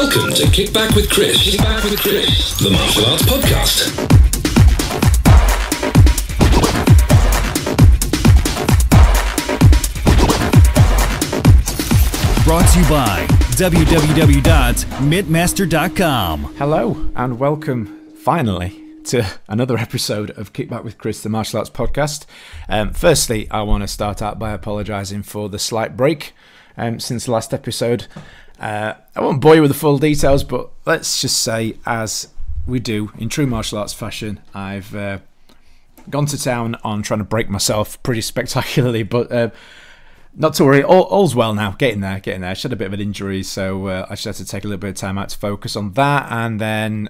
Welcome to Kick Back with Chris. Kick Back with Chris, the martial arts podcast. Brought to you by www.mittmaster.com. Hello and welcome finally to another episode of Kickback with Chris, the martial arts podcast. Um, firstly, I want to start out by apologising for the slight break um, since the last episode. Uh, I won't bore you with the full details, but let's just say, as we do in true martial arts fashion, I've uh, gone to town on trying to break myself pretty spectacularly, but. Uh, not to worry, all, all's well now. Getting there, getting there. I had a bit of an injury, so uh, I just had to take a little bit of time out to focus on that, and then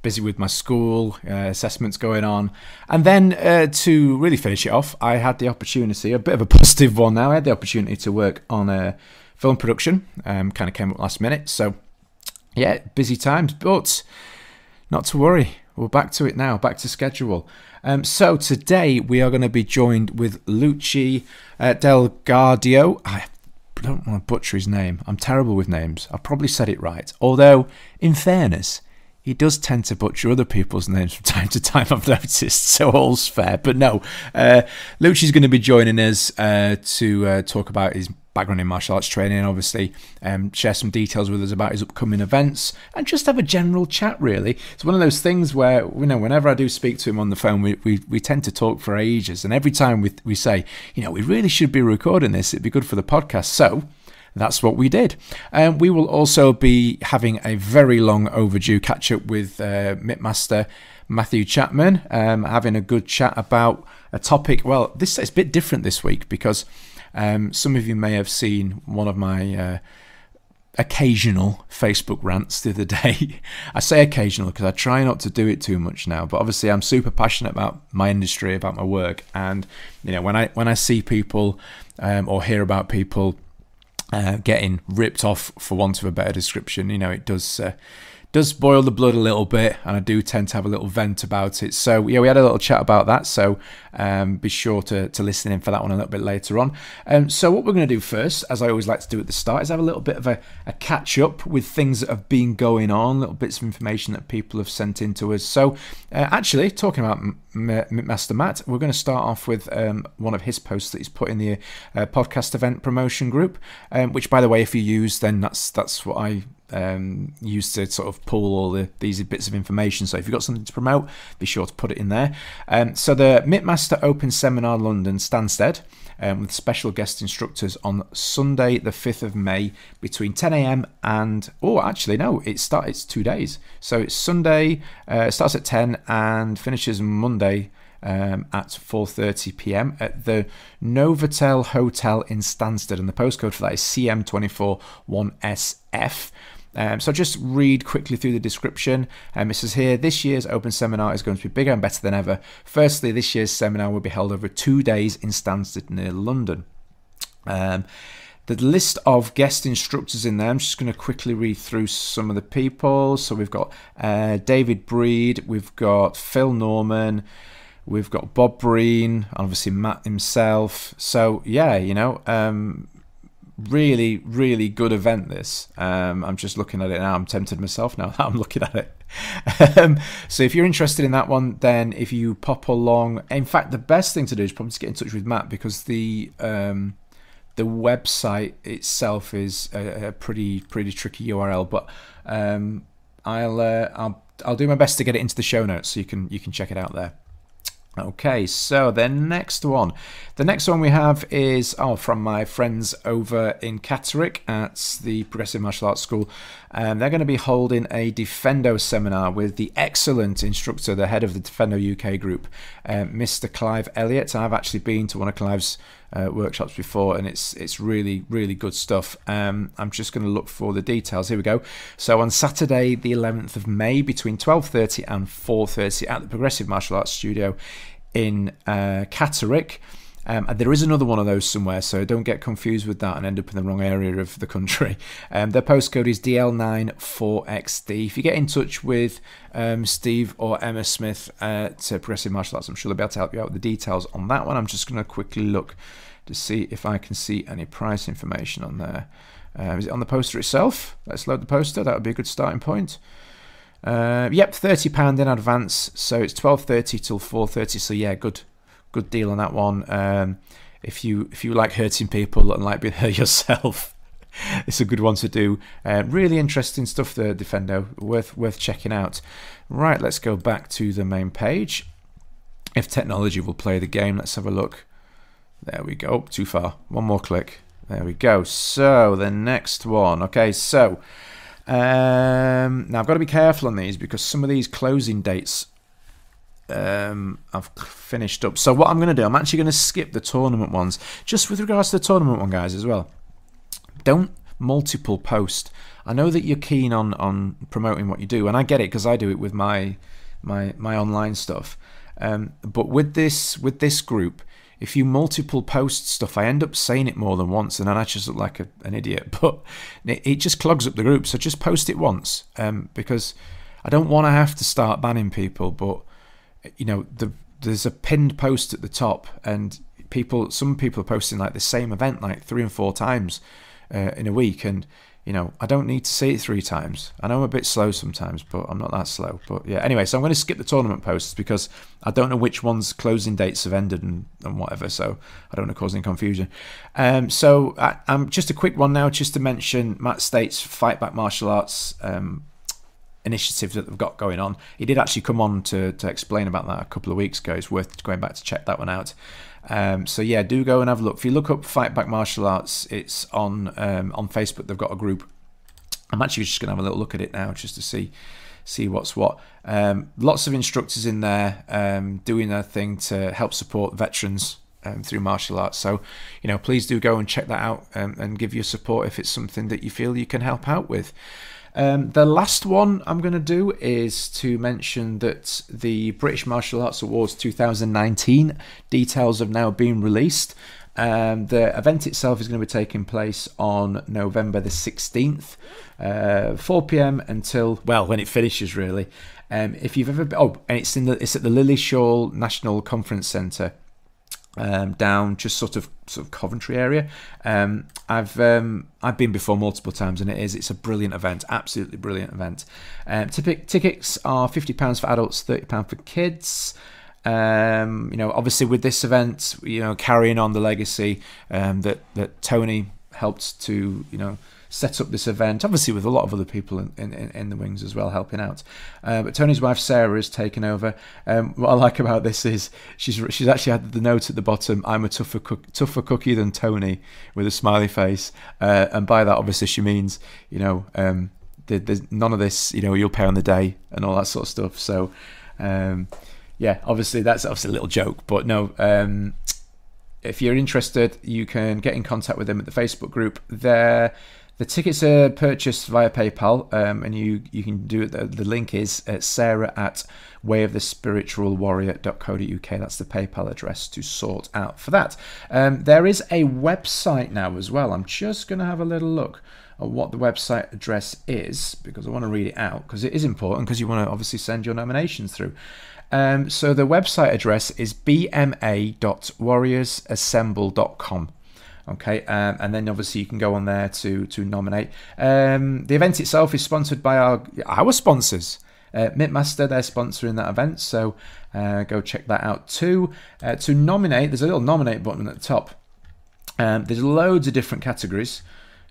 busy with my school uh, assessments going on, and then uh, to really finish it off, I had the opportunity, a bit of a positive one now. I had the opportunity to work on a film production. Um, kind of came up last minute, so yeah, busy times, but not to worry. We're back to it now, back to schedule. Um, so today we are going to be joined with Lucci uh, Del Gaudio. I don't want to butcher his name. I'm terrible with names. I probably said it right. Although, in fairness, he does tend to butcher other people's names from time to time, I've noticed, so all's fair. But no, uh, Lucci's going to be joining us uh, to uh, talk about his background in martial arts training, obviously, um, share some details with us about his upcoming events, and just have a general chat. Really, it's one of those things where you know, whenever I do speak to him on the phone, we we, we tend to talk for ages, and every time we we say, you know, we really should be recording this. It'd be good for the podcast. So. That's what we did. Um, we will also be having a very long overdue catch up with uh, Mittmaster Matthew Chapman, um, having a good chat about a topic. Well, this is a bit different this week because um, some of you may have seen one of my uh, occasional Facebook rants the other day. I say occasional because I try not to do it too much now, but obviously I'm super passionate about my industry, about my work, and you know when I when I see people um, or hear about people uh, getting ripped off, for want of a better description, you know it does. Uh, does boil the blood a little bit, and I do tend to have a little vent about it. So yeah, we had a little chat about that. So um, be sure to, to listen in for that one a little bit later on. Um, so what we're going to do first, as I always like to do at the start, is have a little bit of a, a catch up with things that have been going on, little bits of information that people have sent in to us. So uh, actually, talking about Master Matt, we're going to start off with um, one of his posts that he's put in the uh, podcast event promotion group, um, which by the way, if you use, then that's that's what I um, used to sort of pull all the these bits of information. So if you've got something to promote, be sure to put it in there. Um, so the Mittmaster Open Seminar London Stansted um, with special guest instructors on Sunday the 5th of May between 10am and oh actually no it start it's two days so it's Sunday uh, starts at 10 and finishes Monday um, at 4:30 p.m. at the Novotel Hotel in Stansted, and the postcode for that is CM241SF. Um, so just read quickly through the description. Um, it says here, this year's open seminar is going to be bigger and better than ever. Firstly, this year's seminar will be held over two days in Stansted near London. Um, the list of guest instructors in there, I'm just going to quickly read through some of the people. So we've got uh, David Breed, we've got Phil Norman, we've got Bob Breen, obviously Matt himself. So yeah, you know, um, really, really good event. This. Um, I'm just looking at it now. I'm tempted myself now that I'm looking at it. um, so if you're interested in that one, then if you pop along, in fact, the best thing to do is probably to get in touch with Matt because the um, the website itself is a, a, pretty pretty tricky URL. But um, I'll uh, I'll I'll do my best to get it into the show notes so you can you can check it out there. Okay, so the next one. The next one we have is oh from my friends over in Catterick at the Progressive Martial Arts School. Um, they're going to be holding a Defendo seminar with the excellent instructor, the head of the Defendo UK group, uh, Mr. Clive Elliott. I've actually been to one of Clive's uh, workshops before, and it's it's really really good stuff. Um, I'm just going to look for the details. Here we go. So on Saturday, the 11th of May, between 12:30 and 4:30 at the Progressive Martial Arts Studio in uh, Catterick. Um, there is another one of those somewhere, so don't get confused with that and end up in the wrong area of the country. Um, their postcode is DL94XD. If you get in touch with um, Steve or Emma Smith at Progressive Martial Arts, I'm sure they'll be able to help you out with the details on that one. I'm just going to quickly look to see if I can see any price information on there. Uh, is it on the poster itself? Let's load the poster. That would be a good starting point. Uh, yep, thirty pound in advance, so it's twelve thirty till four thirty. So yeah, good, good deal on that one. Um, if you if you like hurting people and like being hurt yourself, it's a good one to do. Uh, really interesting stuff there, Defendo. Worth worth checking out. Right, let's go back to the main page. If technology will play the game, let's have a look. There we go. Too far. One more click. There we go. So the next one. Okay, so um, now I've got to be careful on these because some of these closing dates um, I've finished up. So what I'm going to do, I'm actually going to skip the tournament ones, just with regards to the tournament one, guys, as well. Don't multiple post. I know that you're keen on on promoting what you do, and I get it because I do it with my my my online stuff. Um, but with this with this group, if you multiple post stuff, I end up saying it more than once, and then I just look like a, an idiot. But it, it, just clogs up the group. So just post it once, um, because I don't want to have to start banning people. But you know, the, there's a pinned post at the top, and people, some people are posting like the same event like three and four times uh, in a week, and you know, I don't need to see it three times. I know I'm a bit slow sometimes, but I'm not that slow. But yeah, anyway, so I'm going to skip the tournament posts because I don't know which ones closing dates have ended and, and whatever, so I don't want to cause any confusion. Um, so I, am just a quick one now, just to mention Matt State's Fight Back Martial Arts um, initiative that they've got going on. He did actually come on to, to explain about that a couple of weeks ago. It's worth going back to check that one out. Um, so yeah, do go and have a look. If you look up Fight Back Martial Arts, it's on um, on Facebook. They've got a group. I'm actually just going to have a little look at it now, just to see see what's what. Um, lots of instructors in there um, doing their thing to help support veterans um, through martial arts. So, you know, please do go and check that out um, and give your support if it's something that you feel you can help out with. Um, the last one I'm going to do is to mention that the British Martial Arts Awards 2019 details have now been released. Um, the event itself is going to be taking place on November the 16th, uh, 4 p.m. until well, when it finishes, really. Um, if you've ever been, oh, and it's in the it's at the Lilleshall National Conference Centre um, down just sort of sort of Coventry area. Um, I've um, I've been before multiple times, and it is it's a brilliant event, absolutely brilliant event. Um, tickets are fifty pounds for adults, thirty pound for kids. Um, you know, obviously with this event, you know, carrying on the legacy um, that that Tony helped to you know set up this event, obviously with a lot of other people in, in, in the wings as well helping out. Uh, but Tony's wife Sarah has taken over. Um, what I like about this is she's she's actually had the note at the bottom: "I'm a tougher cook, tougher cookie than Tony," with a smiley face, uh, and by that obviously she means you know um, there's none of this you know you'll pay on the day and all that sort of stuff. So. Um, yeah, obviously that's obviously a little joke, but no, um, if you're interested, you can get in contact with them at the Facebook group. There, the tickets are purchased via PayPal, um, and you you can do it. The, the link is at Sarah at wayofthespiritualwarrior.co.uk. That's the PayPal address to sort out for that. Um, there is a website now as well. I'm just going to have a little look at what the website address is because I want to read it out because it is important because you want to obviously send your nominations through. Um, so the website address is bma.warriorsassemble.com. Okay, um, and then obviously you can go on there to to nominate. Um, the event itself is sponsored by our our sponsors. Uh, Mittmaster, they're sponsoring that event, so uh, go check that out too. Uh, to nominate, there's a little nominate button at the top. Um, there's loads of different categories.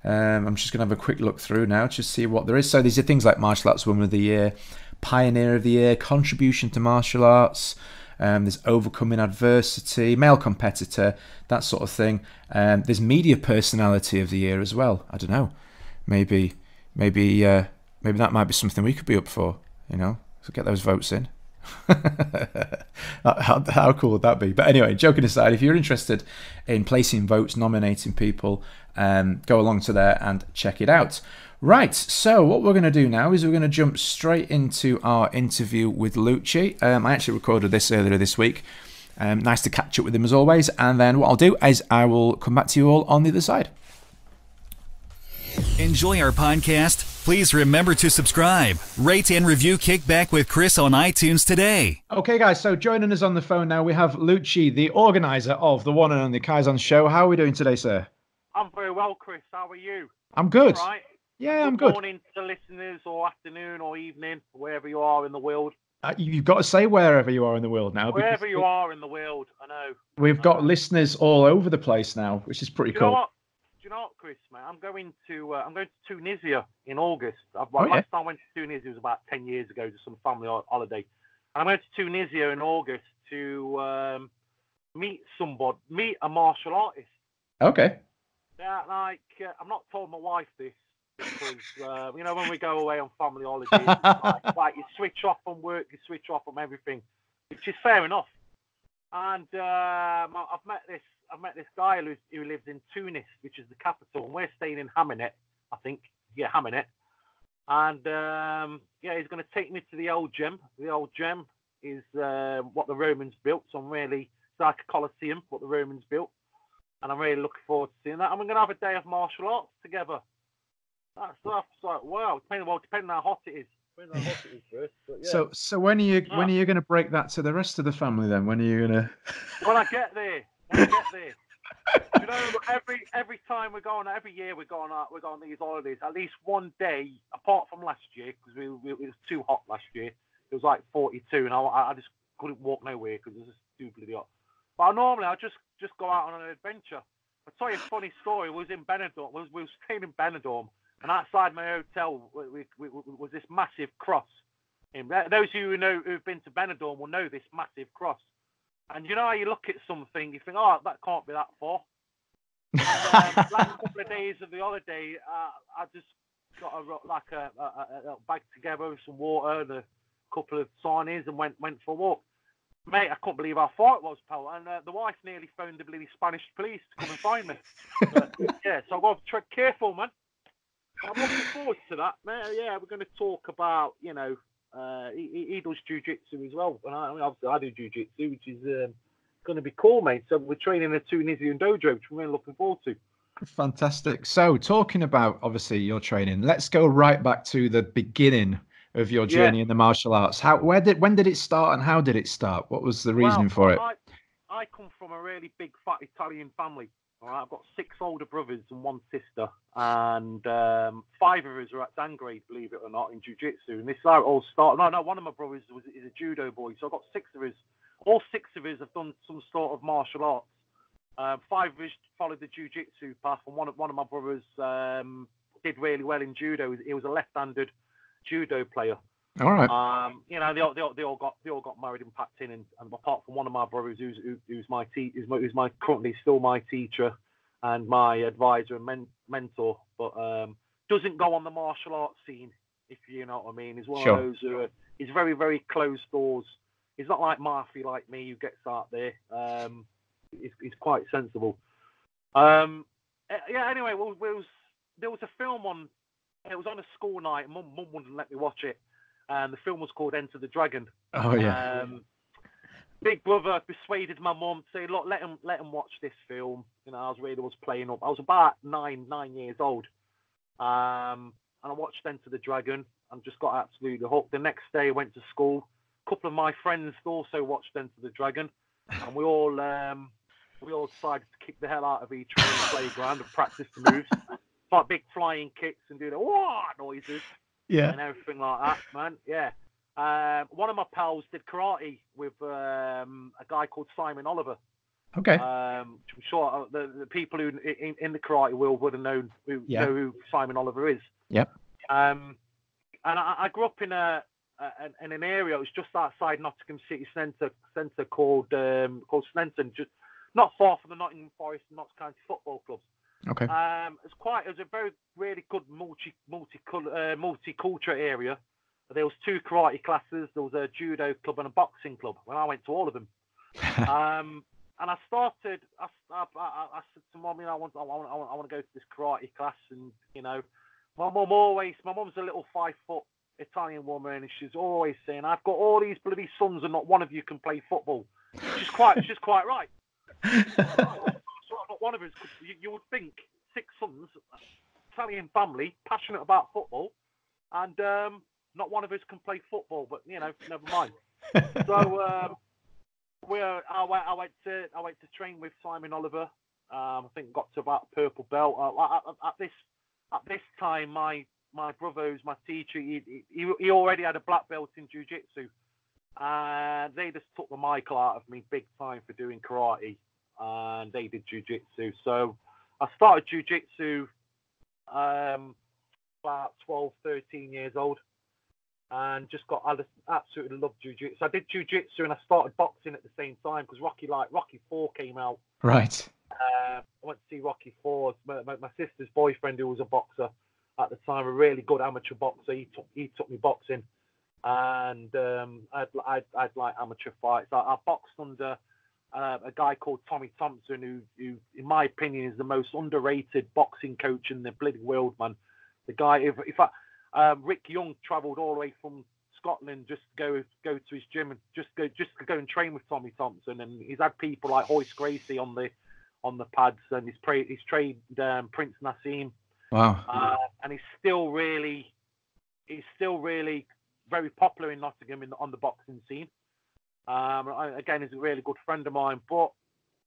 Um, I'm just going to have a quick look through now to see what there is. So these are things like Martial Arts Woman of the Year, Pioneer of the Year, Contribution to Martial Arts, um, there's overcoming adversity, male competitor, that sort of thing. Um, there's media personality of the year as well. I don't know. Maybe, maybe, uh, maybe that might be something we could be up for. You know, so get those votes in. how, how, cool would that be? But anyway, joking aside, if you're interested in placing votes, nominating people, um, go along to there and check it out. Right, so what we're going to do now is we're going to jump straight into our interview with Lucci. Um, I actually recorded this earlier this week. Um, nice to catch up with him as always. And then what I'll do is I will come back to you all on the other side. Enjoy our podcast? Please remember to subscribe, rate, and review Kickback with Chris on iTunes today. Okay, guys, so joining us on the phone now, we have Lucci, the organizer of the one and only Kaizen show. How are we doing today, sir? I'm very well, Chris. How are you? I'm good. All right. Yeah, I'm good good. morning to listeners, or afternoon, or evening, wherever you are in the world. Uh, you- you've got to say wherever you are in the world now. Wherever you are in the world, I know. We've got listeners all over the place now, which is pretty Do you cool. know what? Do you know what, Chris? Man, I'm going to uh, I'm going to Tunisia in August. I've, Oh, last time I went to Tunisia was about ten years ago to some family holiday. And I'm going to Tunisia in August to um, meet somebody, meet a martial artist. Okay. Yeah, like uh, I'm not told my wife this because uh, you know when we go away on family holidays, like, like you switch off from work, you switch off from everything, which is fair enough. And um, I've met this I've met this guy who, who lives in Tunis, which is the capital, and we're staying in Hammamet, I think. Yeah, Hammamet. And um, yeah, he's going to take me to the El Jem. The El Jem is uh, what the Romans built, so I'm really it's like a Colosseum, what the Romans built and I'm really looking forward to seeing that. And we're going to have a day of martial arts together. That's, that's like wow. Depending well, depending how hot it is. Depending how hot it is first. But yeah. So, so when are you when are you going to break that to the rest of the family then? When are you going to? when I get there, when I get there, you know, every every time we're going, every year we're going out, uh, we're going on these holidays. At least one day, apart from last year, because we, we it was too hot last year. It was like 42, and I, I just couldn't walk nowhere because it was just too hot. But normally I just just go out on an adventure. I'll tell you a funny story. We was in Benidorm. We was, we was staying in Benidorm, and outside my hotel we, we, we, was this massive cross. And those of you who know who've been to Benidorm will know this massive cross. And you know how you look at something, you think, oh, that can't be that far. And, um, last couple of days of the holiday, uh, I just got a like a, a, a, bag together with some water and a couple of sarnies and went went for a walk. Mate, I couldn't believe how far it was, pal. And uh, the wife nearly phoned the bloody Spanish police to come and find me. But, yeah, so I've got to tread careful, man. I'm looking forward to that, mate. Yeah, we're going to talk about, you know, uh, he, he does jujitsu as well. And I, I mean, obviously, I do jujitsu, which is um, going to be cool, mate. So we're training in a Tunisian dojo, which we're really looking forward to. Fantastic. So, talking about obviously your training, let's go right back to the beginning of your Yeah. journey in the martial arts. How, where did, when did it start, and how did it start? What was the reason Well, for it? I, I come from a really big fat Italian family. All right, I've got six older brothers and one sister, and um, five of us are at Dan grade, believe it or not, in jiu-jitsu. And this is how it all started. No, no, one of my brothers was is a judo boy, so I've got six of us. All six of us have done some sort of martial arts. Um, five of us followed the jiu-jitsu path, and one of one of my brothers um, did really well in judo. He was a left-handed judo player. All right. Um, you know, they all, they all, they all got they all got married and packed in, and, and apart from one of my brothers, who's who, who's my te- who's my, who's my currently still my teacher and my advisor and men- mentor, but um, doesn't go on the martial arts scene, if you know what I mean. He's one Sure. of those who he's very very closed doors. He's not like Murphy like me who gets out there. Um, he's, he's quite sensible. Um, eh, yeah. Anyway, well, there was there was a film on. It was on a school night. Mum, mum wouldn't let me watch it and the film was called Enter the Dragon. Oh yeah. Um, Big Brother persuaded my mum to say, "Look, let him let him watch this film." You know, I was really was playing up. I was about nine nine years old, um, and I watched Enter the Dragon and just got absolutely hooked. The next day, I went to school. A couple of my friends also watched Enter the Dragon, and we all um, we all decided to kick the hell out of each other on the playground and practice the moves, like big flying kicks and do the wah noises yeah. and everything like that, man. Yeah. Um, one of my pals did karate with um, a guy called Simon Oliver. Okay. Um, which I'm sure uh, the, the people who in, in the karate world would have known who Yeah. know who Simon Oliver is. Yep. Um, and I, I grew up in a, a in an area. It was just outside Nottingham City Centre Centre called um, called Sneinton, just not far from the Nottingham Forest and Notts County Football Club. Okay. Um, it's quite. It was a very really good multi multi uh, multicultural area. There was two karate classes. There was a judo club and a boxing club. When I went to all of them, um, and I started. I, I, I, I said to mum, you know, I want, I want, I want, I want to go to this karate class, and you know, my mum always. My mum's a little five foot Italian woman, and she's always saying, "I've got all these bloody sons, and not one of you can play football." She's quite. she's quite right. one of us. You, you would think six sons, Italian family, passionate about football, and um, not one of us can play football. But you know, never mind. So um, we're, I went, I went to, I went to train with Simon Oliver. Um, I think got to about purple belt. Uh, at, at- this, at this time, my my brother, who's my teacher, he, he, he already had a black belt in jiu-jitsu. And they just took the Michael out of me big time for doing karate. And they did jiu-jitsu. So I started jiu-jitsu um, about 12, 13 years old. And just got, I just absolutely loved jiu-jitsu. I did jiu-jitsu and I started boxing at the same time because Rocky, like, Rocky 4 came out. Right. Uh, I went to see Rocky Four. My, my, my, sister's boyfriend, who was a boxer at the time, a really good amateur boxer, he took he took me boxing, and um, I'd, I'd, I'd like amateur fights. I, I boxed under uh, a guy called Tommy Thompson, who, who, in my opinion, is the most underrated boxing coach in the bloody world, man. The guy, if, if I, um, Rick Young travelled all the way from Scotland just to go go to his gym and just go just to go and train with Tommy Thompson, and he's had people like Royce Gracie on the on the pads, and he's, pra- he's trained um, Prince Naseem. Wow. Uh, and he's still really, he's still really very popular in Nottingham in, on the boxing scene. Um, I, again, he's a really good friend of mine, but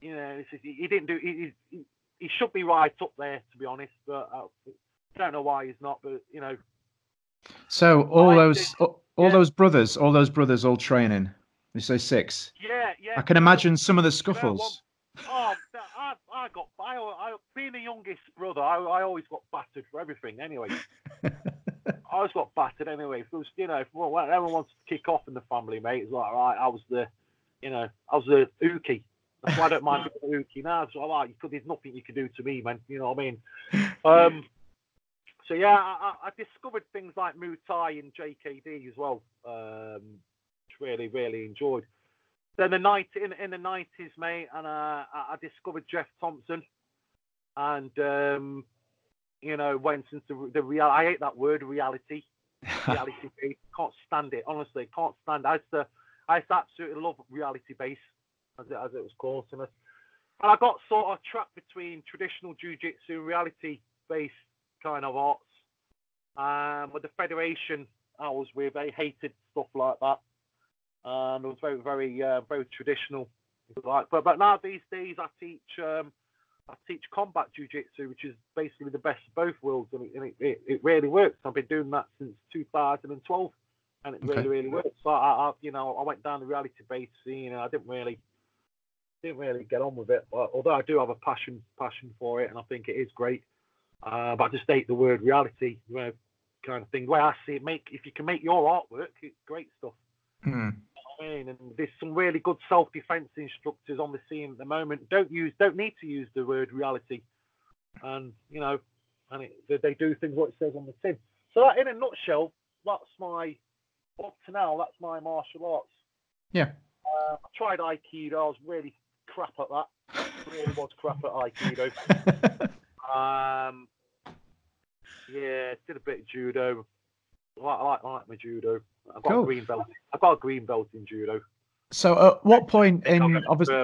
you know, he, he didn't do. He, he, he, should be right up there, to be honest. But uh, I don't know why he's not. But you know. So all those, all, all yeah. those brothers, all those brothers, all training. You say six. Yeah, yeah. I can imagine some of the scuffles. Oh, I, I got, I, I, being the youngest brother, I, I always got battered for everything. Anyway, I always got battered anyway. Was, you know, if everyone wants to kick off in the family, mate, it's like, right, I was the, you know, I was the Uki. That's why I don't mind the Uki now. So like, you there's nothing you can do to me, man. You know what I mean? Um, so yeah, I, I discovered things like Muay Thai and JKD as well, um, really, really enjoyed. Then the night in in the nineties, mate, and uh, I discovered Geoff Thompson, and um, you know went into the real. I hate that word, reality. Reality base. Can't stand it. Honestly, can't stand. It. I used to, I used to absolutely love reality base, as it as it was called to us. And I got sort of trapped between traditional jiu-jitsu and reality based kind of arts. Um, with the federation I was with, they hated stuff like that and it was very, very, uh, very traditional. Like, but but now these days I teach um, I teach combat jiu-jitsu, which is basically the best of both worlds, and, it, and it, it, it, really works. I've been doing that since 2012, and it okay. really, really works. So I, I, you know, I went down the reality-based scene, and I didn't really, didn't really get on with it. But, although I do have a passion, passion for it, and I think it is great. Uh, but I just hate the word reality, you know, kind of thing. The way I see it, make if you can make your artwork, it's great stuff. Hmm. And there's some really good self-defense instructors on the scene at the moment. Don't use, don't need to use the word reality, and you know, and it, they do things what it says on the tin. So that, in a nutshell, that's my up to now. That's my martial arts. Yeah. Uh, I tried Aikido. I was really crap at that. really was crap at Aikido. um, yeah, did a bit of judo. I like, I like, I like my judo. I've got cool. a green belt. I've got a green belt in judo. So, at what point in obviously,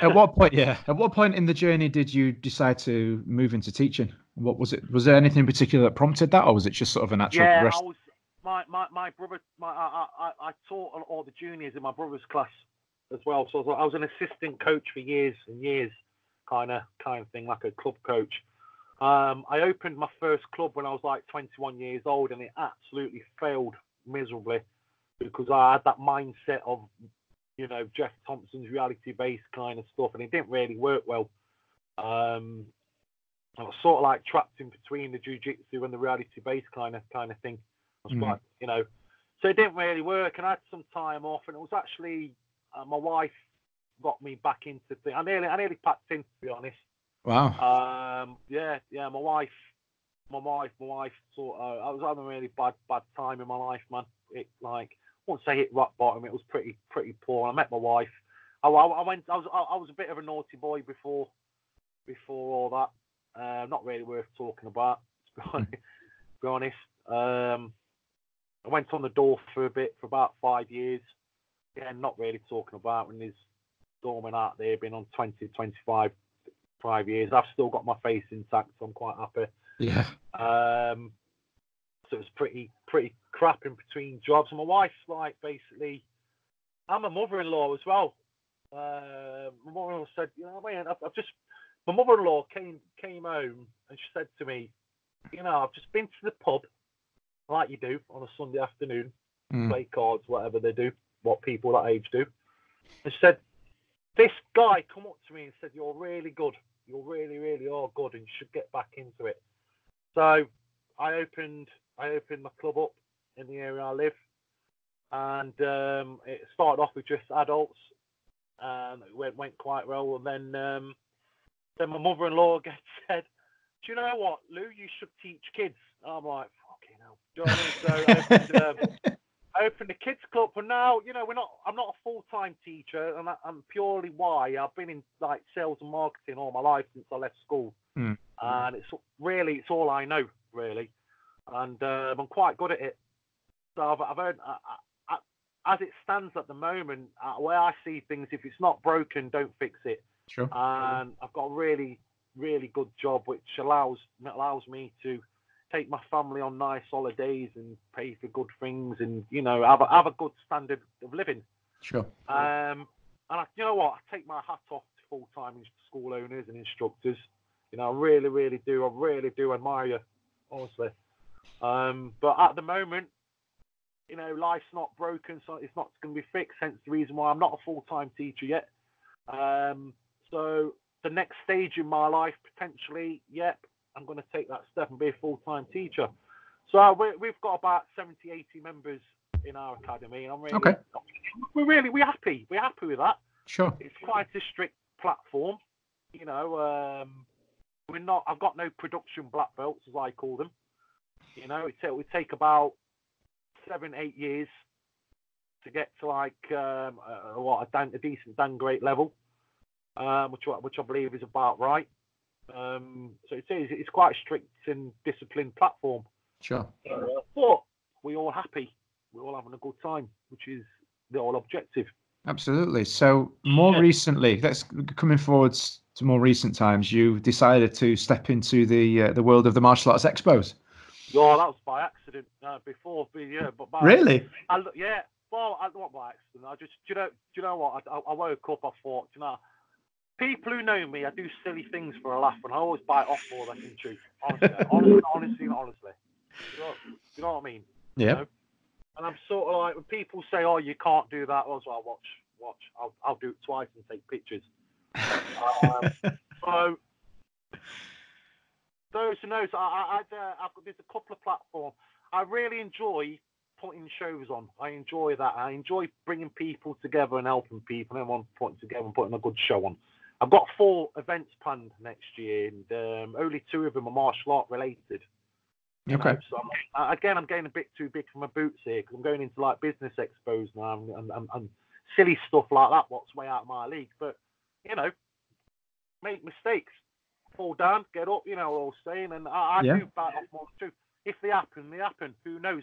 at what point, yeah, at what point in the journey did you decide to move into teaching? What was it? Was there anything in particular that prompted that, or was it just sort of a natural yeah, progression? I was, my, my, my brother, my, I, I, I taught all the juniors in my brother's class as well. So I was, I was an assistant coach for years and years, kind of kind of thing, like a club coach. Um, I opened my first club when I was like 21 years old, and it absolutely failed miserably because I had that mindset of, you know, Geoff Thompson's reality based kind of stuff, and it didn't really work well. Um, I was sort of like trapped in between the jiu-jitsu and the reality based kind of kind of thing. I was mm. quite, you know, so it didn't really work, and I had some time off, and it was actually uh, my wife got me back into things. I nearly, I nearly packed in, to be honest. Wow. Um, yeah, yeah, my wife my wife, my wife sort of, I was having a really bad, bad time in my life, man. It like, I won't say hit rock bottom. It was pretty, pretty poor. I met my wife. I, I, went. I was, I, was a bit of a naughty boy before, before all that. Uh, not really worth talking about, to be hmm. honest. be honest. Um, I went on the door for a bit for about five years. Again, not really talking about when there's storming out there, been on 20, 25, five years. I've still got my face intact, so I'm quite happy. Yeah. Um, so it was pretty pretty crap in between jobs. And my wife's like basically, I'm a mother-in-law as well. Uh, my mother-in-law said, you know, man, I've, I've just. My mother-in-law came came home and she said to me, you know, I've just been to the pub, like you do on a Sunday afternoon, Mm. play cards, whatever they do, what people that age do. And she said, this guy come up to me and said, "You're really good. You're really, really are good, and you should get back into it." So I opened, I opened my club up in the area I live, and um, it started off with just adults, and it went went quite well. And then um, then my mother-in-law said, "Do you know what, Lou? You should teach kids." I'm like, "Fucking hell!" Do you know I mean? So I opened, um, I opened a kids club, and now you know we're not. I'm not a full-time teacher, and, I, and purely why I've been in like sales and marketing all my life since I left school, Mm. And it's really it's all I know really, and um, I'm quite good at it. So I've, I've earned, I, I, I, as it stands at the moment, uh, where I see things, if it's not broken, don't fix it. Sure. And I've got a really, really good job, which allows allows me to take my family on nice holidays and pay for good things, and you know have a, have a good standard of living. Sure. Um, and I, you know what? I take my hat off to full time school owners and instructors. You know, I really, really do. I really do admire you, honestly. Um, but at the moment, you know, life's not broken, so it's not going to be fixed. Hence the reason why I'm not a full time teacher yet. Um, so the next stage in my life, potentially, yep, I'm going to take that step and be a full time teacher. So uh, we, we've got about 70, 80 members in our academy, and I'm really, Okay. we're really, we're happy. We're happy with that Sure. it's quite a strict platform. You know, um, we're not. I've got no production black belts as I call them. You know, it, ta- would take about seven, eight years to get to like um, uh, what a, dan- a decent dan great level, um, which I- which I believe is about right. Um, so it is. It's quite a strict and disciplined platform. Sure. But we all happy. We're all having a good time, which is the whole objective. Absolutely. So more Yeah. recently, let's coming forwards to more recent times. You decided to step into the uh, the world of the martial arts expos. Yeah, that was by accident. Uh, before, but yeah, but by, Really? I, look- yeah. Well, I not by accident. I just, do you know, do you know what? I, I woke up. I thought, you know, people who know me, I do silly things for a laugh, and I always bite off more than I can chew. Honestly, honestly, honestly, honestly. You know, you know what I mean? Yeah. No. And I'm sort of like when people say, "Oh, you can't do that," well, so I'll watch, watch. I'll, I'll do it twice and take pictures. Um, so those who knows, I, I, uh, I've got there's a couple of platforms. I really enjoy putting shows on. I enjoy that. I enjoy bringing people together and helping people. and Everyone putting together and putting a good show on. I've got four events planned next year, and um, only two of them are martial art related. Okay. So I'm, again, I'm getting a bit too big for my boots here because I'm going into like business expos now and, and, and, and silly stuff like that. What's way out of my league, but you know, make mistakes, fall down, get up. You know all saying, and I, I Yeah. do bite off more too. If they happen, they happen. Who knows?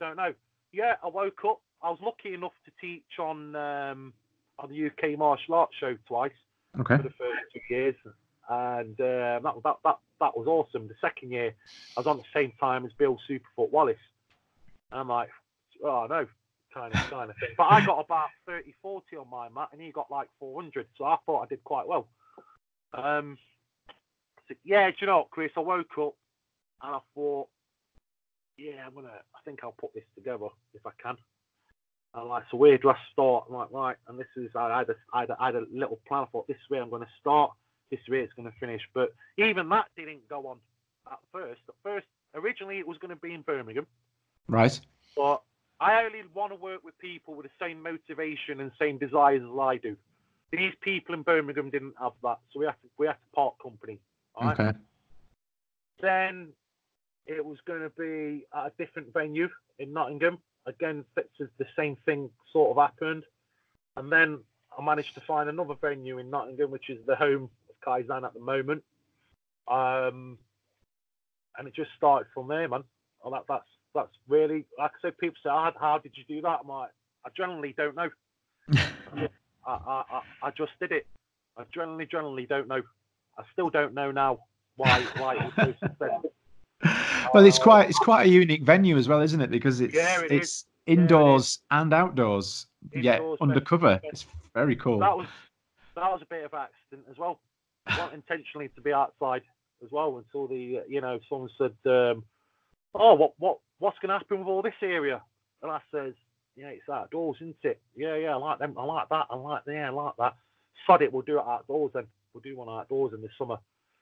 Don't know. Yeah, I woke up. I was lucky enough to teach on um, on the UK martial arts show twice Okay. for the first two years, and uh, that, that that that was awesome. The second year, I was on the same time as Bill Superfoot Wallace. And I'm like, oh no, kind of kind of thing. But I got about 30, 40 on my mat, and he got like 400. So I thought I did quite well. Um, so, yeah, do you know what, Chris? I woke up and I thought, yeah, I'm gonna. I think I'll put this together if I can. I'm like, so where do I start? I'm like, right, and this is I had a, I had a, I had a little plan. I thought this way I'm going to start. This way it's going to finish. But even that didn't go on at first. At first, originally it was going to be in Birmingham, Right. but I only want to work with people with the same motivation and same desires as I do. These people in Birmingham didn't have that, so we had to we had to part company. right? Okay. Then it was going to be at a different venue in Nottingham. Again, the the same thing sort of happened. And then I managed to find another venue in Nottingham, which is the home of Kaizen at the moment. Um, and it just started from there, man. And that, that's that's really like I said. People say, "How, how did you do that?" I'm like, I generally don't know. I, I, I, I just did it. I generally, generally don't know. I still don't know now why why it was so successful. Well, it's quite it's quite a unique venue as well, isn't it? Because it's Yeah, it is. it's indoors and outdoors, yet undercover. It's very cool. That was that was a bit of accident as well. Not intentionally to be outside as well until the uh, you know someone said, um, "Oh, what what what's going to happen with all this area?" And I says, "Yeah, it's outdoors, isn't it? Yeah, yeah, I like them. I like that. I like yeah, I like that. Sod it, we'll do it outdoors then. We'll do one outdoors in the summer."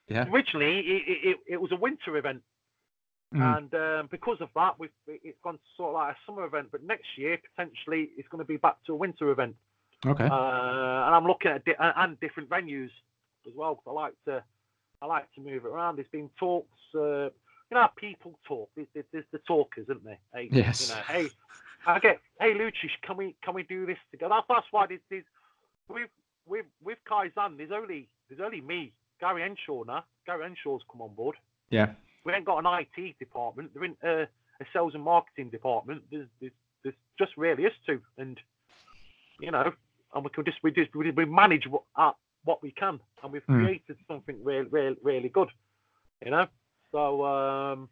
Yeah. Originally, it, it, it, was a winter event, Mm. and um, because of that, we've it's gone sort of like a summer event. But next year, potentially, it's going to be back to a winter event. Okay. Uh, and I'm looking at di- and and different venues as well. 'cause I like to, I like to move it around. There's been talks. Uh, you know, how people talk. There's, the talkers, isn't there? Hey, Yes. You know, hey, I get. Hey, Lucius, can we can we do this together? That's, that's why there's, there's with with with Kaizen. There's only there's only me, Gary Henshaw now. Gary Henshaw's come on board. yeah. We ain't got an IT department. There ain't uh, a sales and marketing department. There's, there's, there's just really us two, and you know, and we can just we just we, we manage what uh, what we can, and we've Hmm. created something really really really good, you know. So um,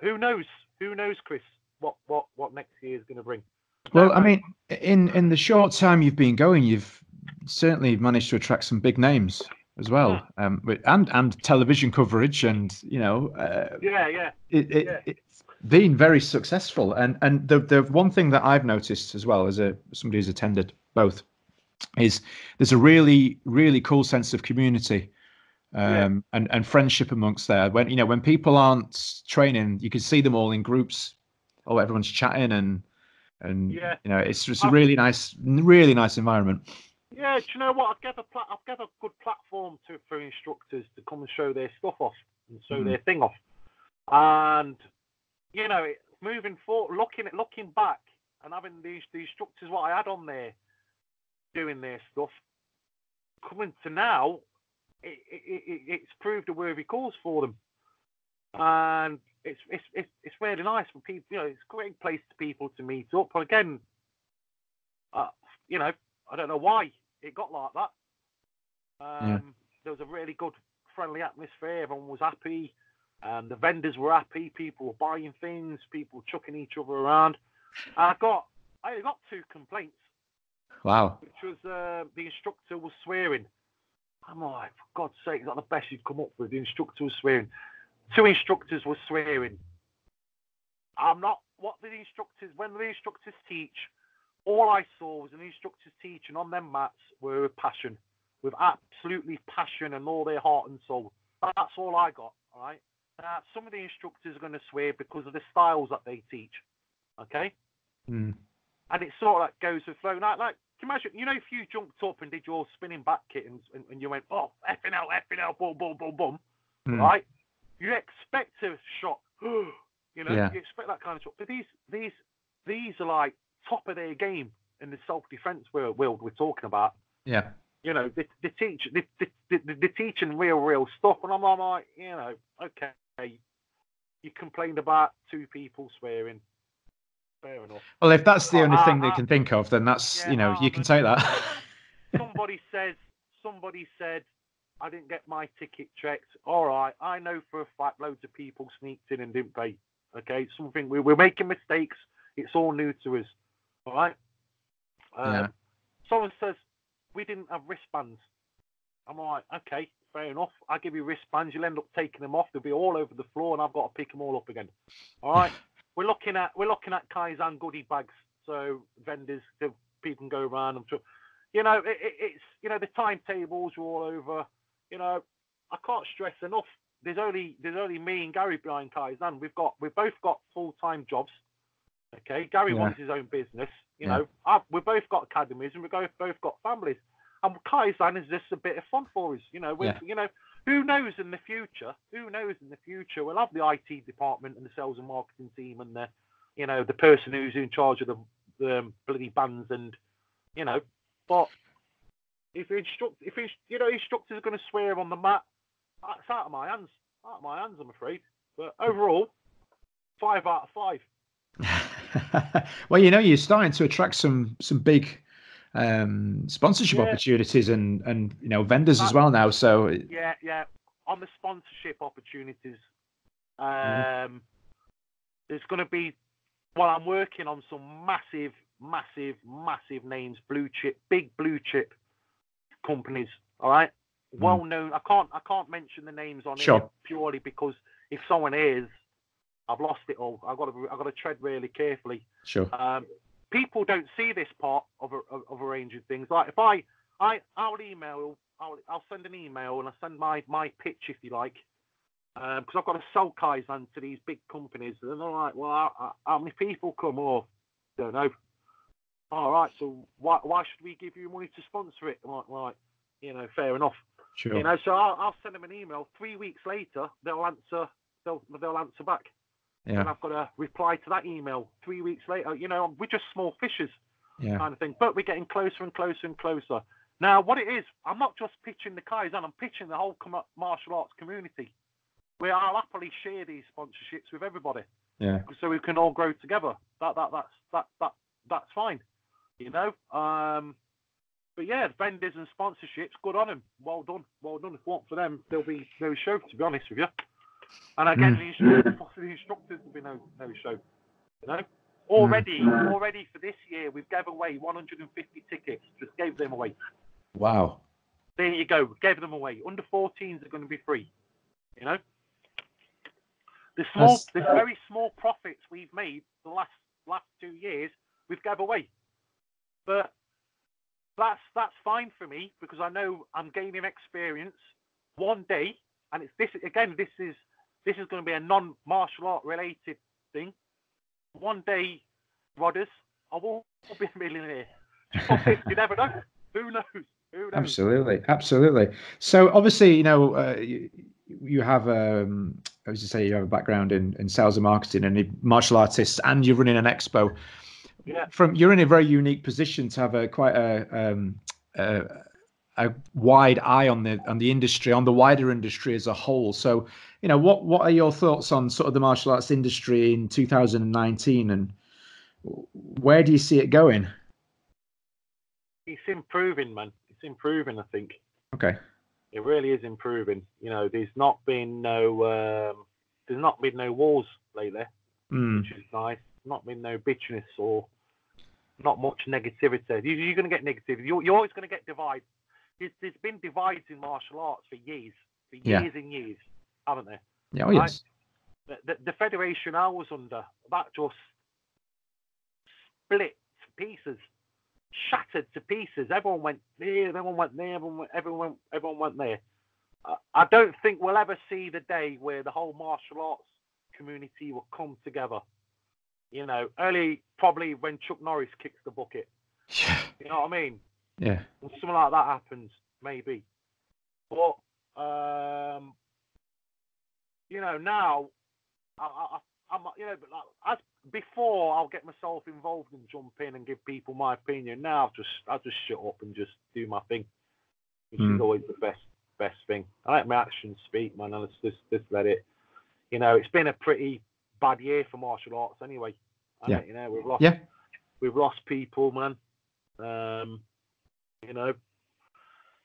who knows? Who knows, Chris? What what what next year is going to bring? Well, I mean, in in the short time you've been going, you've certainly managed to attract some big names as well, um, with- and and television coverage, and you know, uh, Yeah, yeah, it, it, Yeah. it's been very successful. And and the the one thing that I've noticed as well as a somebody who's attended both is there's a really really cool sense of community. Yeah. Um, and, and friendship amongst there when you know when people aren't training you can see them all in groups oh everyone's chatting and and Yeah. you know it's just a really nice really nice environment yeah. Do you know what? I've given a pla- I've given a good platform to for instructors to come and show their stuff off and show Mhm. their thing off. And you know, moving forward, looking at looking back and having these the instructors what I had on there doing their stuff, coming to now, it, it, it, it's proved a worthy cause for them. And it's, it's it's it's really nice for people. You know, it's a great place for people to meet up. But again, uh, you know, I don't know why it got like that. Um, Yeah. There was a really good, friendly atmosphere. Everyone was happy. Um, the vendors were happy. People were buying things. People chucking each other around. I got, I got two complaints, wow which was uh, the instructor was swearing. I'm like, for God's sake, is that the best you'd come up with? The instructor was swearing. Two instructors were swearing. I'm not. What the instructors, when the instructors teach, all I saw was an instructor's teaching on them mats were with passion, with absolutely passion and all their heart and soul. That's all I got. All right. Now, some of the instructors are going to swear because of the styles that they teach. Okay. Mm. And it sort of like goes with flow. Like, like, can you imagine? You know, if you jumped up and did your spinning back and, and, and you went, oh, effing out, effing out, boom, boom, boom, boom, Mm. right? You expect a shot. you know, Yeah. you expect that kind of shot. But these, these, these are like top of their game in the self-defense world, world we're talking about. yeah You know, they, they teach, they, they, they, they're teaching real, real stuff, and I'm, I'm like, you know, okay, you complained about two people swearing. Fair enough. well if that's the only uh, thing they uh, can think of then that's yeah, you know no, you can take that somebody says somebody said I didn't get my ticket checked. All right, I know for a fact loads of people sneaked in and didn't pay. Okay, it's something we, we're making mistakes. It's all new to us. All right. Um, Yeah. Someone says we didn't have wristbands. I'm like, okay, fair enough. I give you wristbands. You'll end up taking them off. They'll be all over the floor, and I've got to pick them all up again. All right. we're looking at we're looking at Kaizen goodie bags, so vendors, so people can go around and. tr- You know, it, it, it's you know the timetables are all over. You know, I can't stress enough. There's only there's only me and Gary behind Kaizen. We've got we've both got full time jobs. Okay, Gary Yeah. wants his own business. You Yeah. know, I've, we've both got academies and we've both both got families. And Kaizen is just a bit of fun for us. You know, we Yeah. you know, who knows in the future? Who knows in the future? We'll have the IT department and the sales and marketing team and the, you know, the person who's in charge of the, the bloody bands and, you know, but if instruct, if you know instructors are going to swear on the mat, that's out of my hands. Out of my hands, I'm afraid. But overall, five out of five. well, you know, you're starting to attract some some big um, sponsorship Yeah. opportunities and and you know vendors as well now. So Yeah, yeah. On the sponsorship opportunities, Mhm. um, there's going to be. Well, I'm working on some massive, massive, massive names, blue chip, big blue chip companies. All right, well known. I can't I can't mention the names on Sure. it purely because if someone is, I've lost it all. I've got to I've got to tread really carefully. Sure. Um, people don't see this part of, a, of, of things. Like if I, I, I'll email, I'll, I'll send an email and I send my, my pitch if you like, um, because I've got to sell Kaizen to these big companies, and they're like, well, how, how- how many people come? Or don't know. All right, so why, why should we give you money to sponsor it? I'm like, right, you know, fair enough. Sure. You know, so I'll, I'll send them an email. Three weeks later, they'll answer. They'll they'll answer back and yeah. I've got to reply to that email three weeks later. You know, we're just small fishes Yeah. kind of thing, but we're getting closer and closer and closer. Now, what it is, I'm not just pitching the Kaizen, I'm pitching the whole com- martial arts community. Where I'll happily share these sponsorships with everybody, Yeah. so we can all grow together. That that that's that that that's fine, you know. Um, but yeah, vendors and sponsorships, good on them. Well done, well done. If it weren't for them, there'll be no show. To be honest with you. And again, hmm. the, instructors, the instructors will be no no show. You know, already hmm. Hmm. already for this year, we've gave away 150 tickets. Just gave them away. Wow. There you go. Gave them away. Under 14s are going to be free. You know, the small, That's- the very small profits we've made the last last two years, we've gave away. But that's that's fine for me because I know I'm gaining experience. One day, and it's this again. This is this is going to be a non-martial art related thing. One day, Rodders, I will be a millionaire. you never know. Who knows? Who knows? Absolutely, absolutely. So obviously, you know, uh, you, you have, um, I was to say, you have a background in, in sales and marketing and you're martial artists, and you're running an expo. Yeah. From you're in a very unique position to have a quite a um, a, a wide eye on the on the industry, on the wider industry as a whole. So, you know, what what are your thoughts on sort of the martial arts industry in 2019, and where do you see it going? It's improving, man. It's improving. I think Okay. it really is improving. You know, there's not been no um, there's not been no wars lately, Mm. which is nice. Not been no bitchiness or not much negativity. You, you're going to get negativity. You're, you're always going to get divides. There's, there's been divides in martial arts for years, for Yeah. years and years, haven't they? Yeah. Oh yes. the, the, the federation I was under, that just split to pieces, shattered to pieces. Everyone went there, everyone went there, everyone went, everyone went, everyone went there. I, I don't think we'll ever see the day where the whole martial arts community will come together. You know, only probably when Chuck Norris kicks the bucket. Yeah. You know what I mean? Yeah. When something like that happens, maybe. But um, you know, now I, I, I'm, you know, but like, as before, I'll get myself involved and jump in and give people my opinion. Now, I'll just, I'll just shut up and just do my thing, which Mm. is always the best, best thing. I let my actions speak, man. And just, just let it. You know, it's been a pretty bad year for martial arts, anyway. Yeah. it? You know, we've lost, Yeah. we've lost people, man. Um, you know,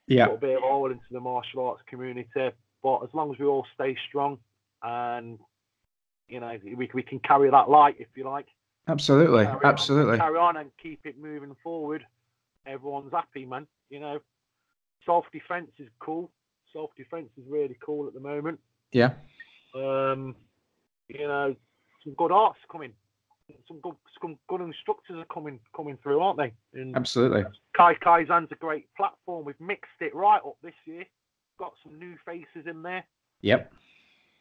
Yeah. a bit of oil into the martial arts community. But as long as we all stay strong and you know we, we can carry that light, if you like, Absolutely. carry on- Absolutely. carry on and keep it moving forward. Everyone's happy, man. You know, self defense is cool. Self defense is really cool at the moment. Yeah. Um, you know, some good arts coming. Some good, some good instructors are coming coming through, aren't they? And Absolutely. Kai Kaizen's a great platform. We've mixed it right up this year. Got some new faces in there. Yep.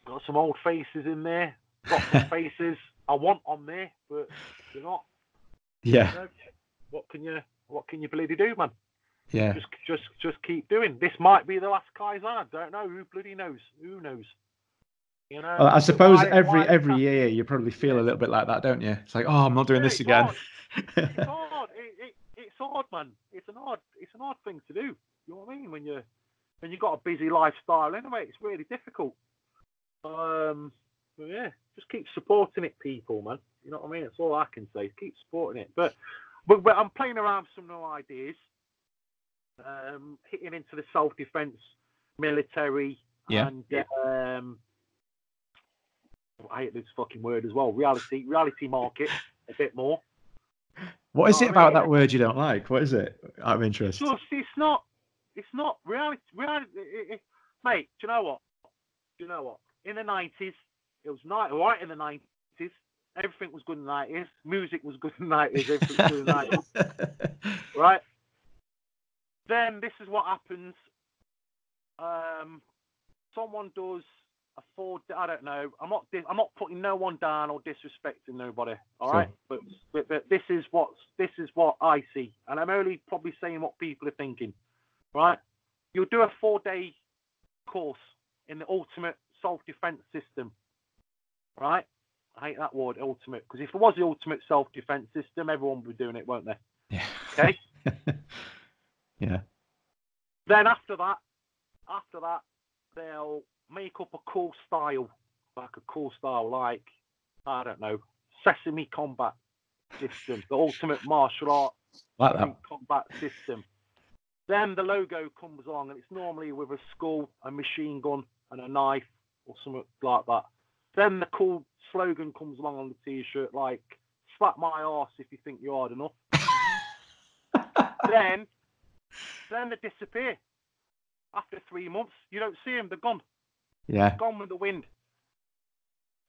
Got some old faces in there. Got some faces I want on there, but they're not. Yeah. You know, what can you What can you bloody do, man? Yeah. Just just just keep doing. This might be the last Kaizen. I don't know. Who bloody knows? Who knows? You know. Well, I suppose Why- every why- every year you probably feel a little bit like that, don't you? It's like, oh, I'm not doing Yeah, this again. hard. it's hard. It, it, it's hard, man. It's an odd. It's an odd thing to do. You know what I mean? When you when you've got a busy lifestyle, anyway, it's really difficult. Um, yeah, just keep supporting it, people, man. You know what I mean? That's all I can say. Keep supporting it. But but, but I'm playing around with some new ideas. Um, hitting into the self-defense, military, Yeah. and um, I hate this fucking word as well. Reality, reality market a bit more. What is know it what I about mean? that word you don't like? What is it? I'm interested. just, it's not, It's not reality. Reality, it, it, mate. Do you know what? Do you know what? In the nineties, it was night right in the nineties. Everything was good in the nineties. Music was good in the nineties. Everything was good in the nineties. right? Then this is what happens. Um, someone does a four. I don't know. I'm not. I'm not putting no one down or disrespecting nobody. All right. But, but, but this is what this is what I see, and I'm only probably saying what people are thinking. Right? You'll do a four-day course in the ultimate self-defense system. Right? I hate that word, ultimate, because if it was the ultimate self-defense system, everyone would be doing it, won't they? Yeah. Okay. yeah. Then after that, after that, they'll make up a cool style, like a cool style, like I don't know, Sesame Combat System, the ultimate martial art Like combat system. Then the logo comes along, and it's normally with a skull, a machine gun, and a knife, or something like that. Then the cool slogan comes along on the T-shirt, like "Slap my ass if you think you're hard enough." then, then they disappear. After three months, you don't see them; they're gone Yeah. gone with the wind.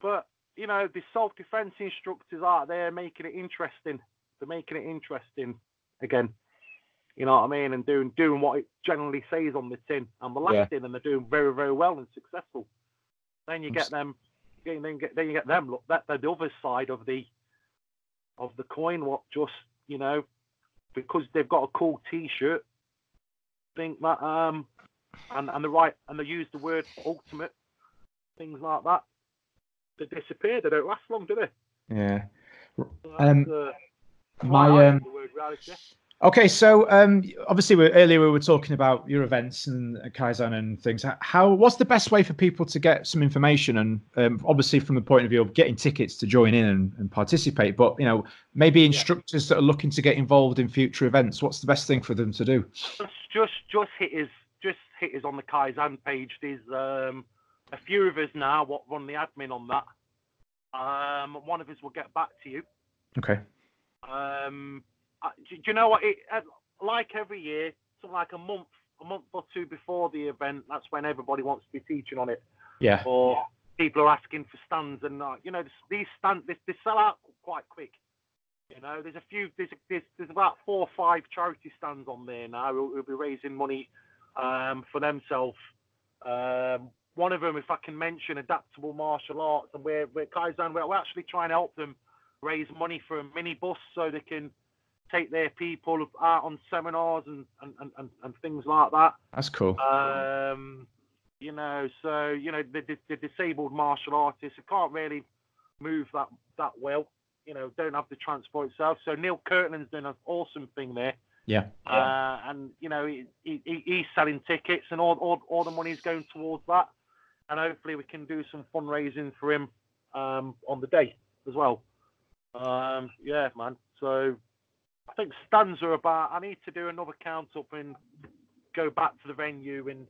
But you know, the self-defense instructors out there making it interesting. They're making it interesting again. You know what I mean? And doing doing what it generally says on the tin, and they're Yeah. lasting, and they're doing very very well and successful. Then you get them, then you get then you get them. Look, that they're the other side of the of the coin. What just you know, because they've got a cool T-shirt, think that um, and and the right and they use the word ultimate, things like that. They disappear. They don't last long, do they? Yeah. So Um, uh, my, um, use the word reality. Okay, so um, obviously, we earlier we were talking about your events and uh, Kaizen and things. How? What's the best way for people to get some information? And um, obviously, from the point of view of getting tickets to join in and, and participate, but you know, maybe instructors that are looking to get involved in future events. What's the best thing for them to do? Just just hit us just hit us on the Kaizen page. There's um, a few of us now what run the admin on that. Um, one of us will get back to you. Okay. Um, do, do you know what? It uh, like every year, something like a month, a month or two before the event. That's when everybody wants to be teaching on it, Yeah. or people are asking for stands, and uh, you know these stands they, they sell out quite quick. You know, there's a few, there's, there's, there's about four or five charity stands on there now who will be raising money um, for themselves. Um, one of them, if I can mention, Adaptable Martial Arts, and we're, we're Kaizen, we're, we're actually trying to help them raise money for a minibus so they can take their people out on seminars and, and, and, and, things like that. That's cool. Um, you know, so you know the, the, the disabled martial artists who can't really move that that well. You know, don't have the transport itself. So Neil Kirtland's doing an awesome thing there. Yeah. Uh, and you know he, he, he's selling tickets, and all, all all the money's going towards that. And hopefully we can do some fundraising for him um, on the day as well. Um, yeah, man. So I think stands are about. I need to do another count up and go back to the venue and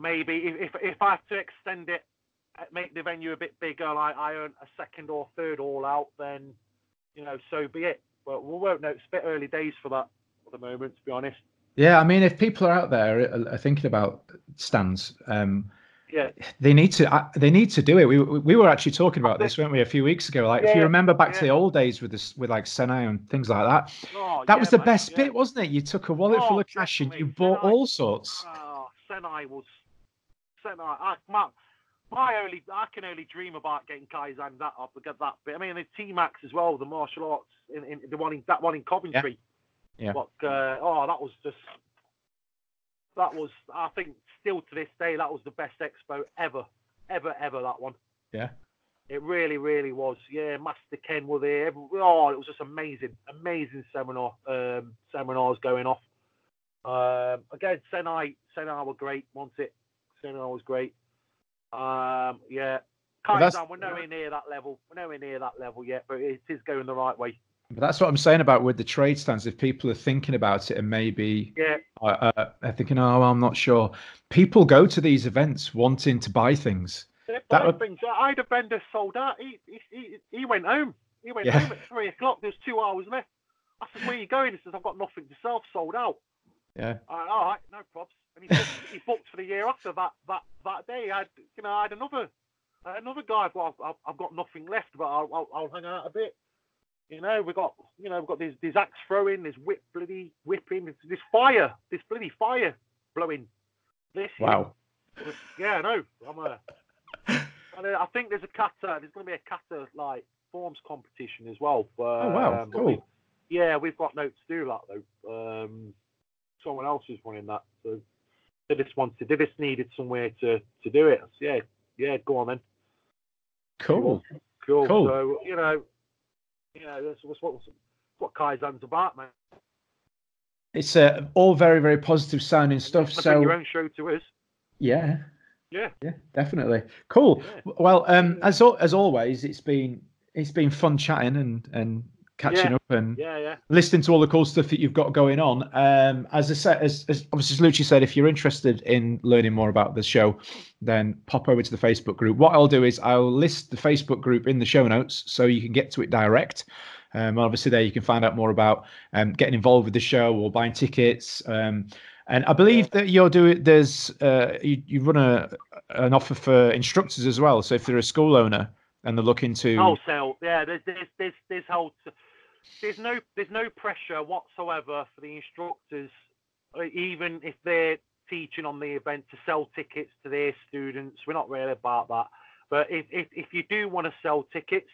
maybe if if, I have to extend it, uh, make the venue a bit bigger, like I earn a second or third all out, then you know so be it. But we won't know. It's a bit early days for that at the moment, to be honest. Yeah. I mean, if people are out there are thinking about stands, um, Yeah. they need to uh, they need to do it. We we were actually talking about this, weren't we, a few weeks ago? Like, if you remember back to the old days with this with like Seni and things like that. Oh, That yeah, was the best yeah. bit, wasn't it? You took a wallet full Oh, of cash and you bought Seni- all sorts. Oh, Seni was Seni. I, my, my only, I can only dream about getting Kaizen that up, get that bit. I mean, the T Max as well, the martial arts, in, in the one in that one in Coventry. Yeah. But uh, oh, that was just, that was, I think, still to this day, that was the best expo ever, ever, ever. That one. Yeah. It really, really was. Yeah, Master Ken were there. Oh, it was just amazing, amazing seminar, um, seminars going off. Um, again, Seni, Seni were great, wasn't it? Seni was great. Um, yeah. Well, we're nowhere near that level. We're nowhere near that level yet, but it is going the right way. But that's what I'm saying about with the trade stands. If people are thinking about it and maybe Yeah, uh, uh, are thinking, "Oh, I'm not sure," people go to these events wanting to buy things. That That would- things. I had a vendor sold out. He, he, he, he went home. He went Yeah. home at three o'clock. There's two hours left. I said, "Where are you going?" He says, "I've got nothing to sell. Sold out." Yeah. All right, all right, no probs. And he booked, he booked for the year after that that that day. I had you know I had another another guy. Well, I've, I've got nothing left, but I'll, I'll I'll hang out a bit. You know, we've got you know we've got this this axe throwing, this whip bloody whipping, this, this fire, this bloody fire blowing. This. Wow. Yeah, no. I'm a. I think there's a kata. There's going to be a kata like forms competition as well. Oh wow, Um, but we- cool. yeah, we've got no to do that though. Um, someone else is running that, so they just wanted, they just needed somewhere to to do it. So, yeah, yeah, go on then. Cool. Cool. Cool. So you know, you know, that's, that's what that's what Kaizen's about, man. It's uh, all very, very positive sounding stuff. Bring So your own show to us. yeah, Yeah. yeah, definitely. Cool. Yeah. Well, um, as as always, it's been it's been fun chatting and and catching Yeah. up and Yeah, yeah. listening to all the cool stuff that you've got going on. Um, as I said, as, as obviously as Lucci said, if you're interested in learning more about the show, then pop over to the Facebook group. What I'll do is I'll list the Facebook group in the show notes so you can get to it direct. Um, obviously, there you can find out more about um, getting involved with the show or buying tickets. Um, and I believe that you're doing. There's uh, you, you run a an offer for instructors as well. So if they're a school owner and they're looking to Wholesale. Yeah, there's there's there's there's whole there's no there's no pressure whatsoever for the instructors, uh, even if they're teaching on the event to sell tickets to their students. We're not really about that. But if if, if you do want to sell tickets,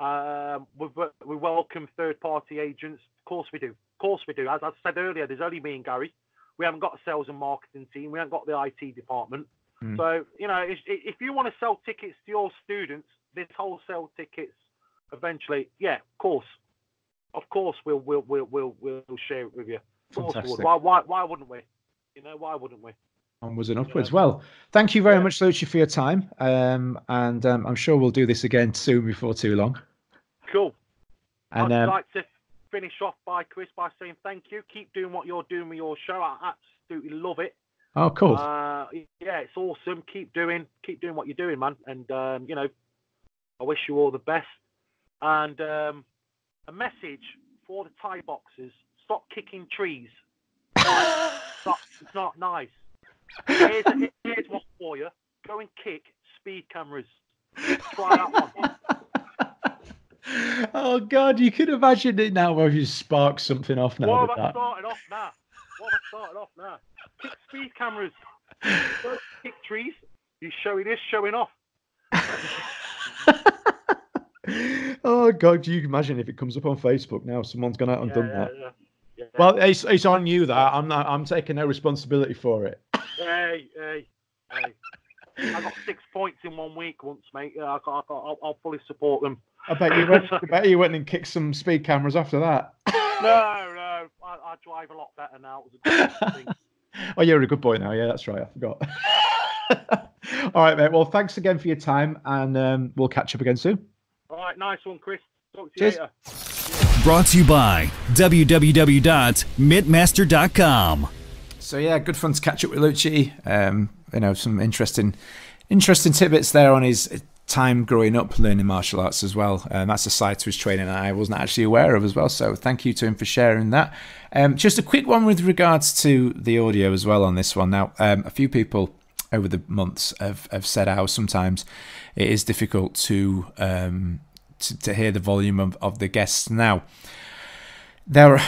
um, we we welcome third party agents. Of course we do. Of course we do. As I said earlier, there's only me and Gary. We haven't got a sales and marketing team. We haven't got the IT department. Hmm. So you know, if, if you want to sell tickets to your students, this wholesale tickets eventually, yeah, of course, of course, we'll we'll we'll we'll, we'll share it with you. Of course we would. Fantastic. Why, why why wouldn't we? You know, why wouldn't we? onwards and upwards. Well, thank you very Yeah. much, Lucci, for your time. Um, and um, I'm sure we'll do this again soon before too long. Cool. And I'd um, like to finish off by Chris by saying thank you. Keep doing what you're doing with your show. I absolutely love it. oh, cool. Uh, yeah, it's awesome. Keep doing, keep doing what you're doing, man. And um, you know, I wish you all the best. And um, a message for the Thai boxers: stop kicking trees. Stop. It's not nice. Here's, here's one for you. Go and kick speed cameras. Try that one. oh God, you can imagine it now where you spark something off now. What have I started off now? What have I started off now? Kick speed cameras. Kick trees. You're showing this, showing off. Oh God, you can imagine if it comes up on Facebook now, someone's gone out and Yeah, done yeah, that. yeah. Well, it's, it's on you that I'm not. I'm taking no responsibility for it. Hey, hey, hey. I got six points in one week once, mate. I, I, will I'll fully support them. I bet you went. I bet you went and kicked some speed cameras after that. No, no, I, I drive a lot better now. It was a good thing. oh, you're a good boy now. Yeah, that's right. I forgot. All right, mate. Well, thanks again for your time, and um, we'll catch up again soon. All right, nice one, Chris. Talk to you Cheers. later. Brought to you by www.mittmaster.com. So yeah, good fun to catch up with Lucci. Um, you know, some interesting, interesting tidbits there on his time growing up learning martial arts as well. Um, that's a side to his training I wasn't actually aware of as well. So thank you to him for sharing that. Um, just a quick one with regards to the audio as well on this one. Now, um, a few people over the months have, have said how sometimes it is difficult to um, to, to hear the volume of, of the guests now there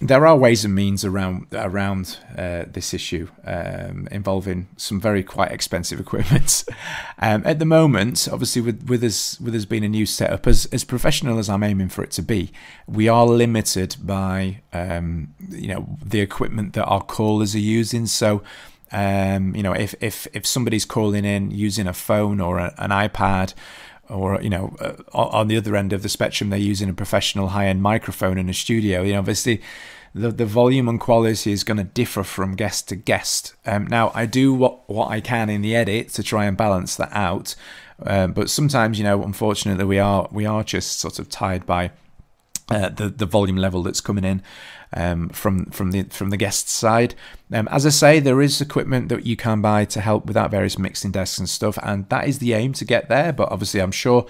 there are ways and means around around uh, this issue um, involving some very quite expensive equipment. um, at the moment, obviously, with with us with us being a new setup, as as professional as I'm aiming for it to be, we are limited by um, you know the equipment that our callers are using. So. Um, you know, if, if if somebody's calling in using a phone or a, an iPad, or you know uh, on the other end of the spectrum they're using a professional high-end microphone in a studio you know obviously the, the volume and quality is going to differ from guest to guest. Um, now i do what, what i can in the edit to try and balance that out um, but sometimes you know unfortunately we are we are just sort of tied by uh, the the volume level that's coming in um, from from the from the guest side. Um, as I say, there is equipment that you can buy to help with that, various mixing desks and stuff, and that is the aim to get there. But obviously, I'm sure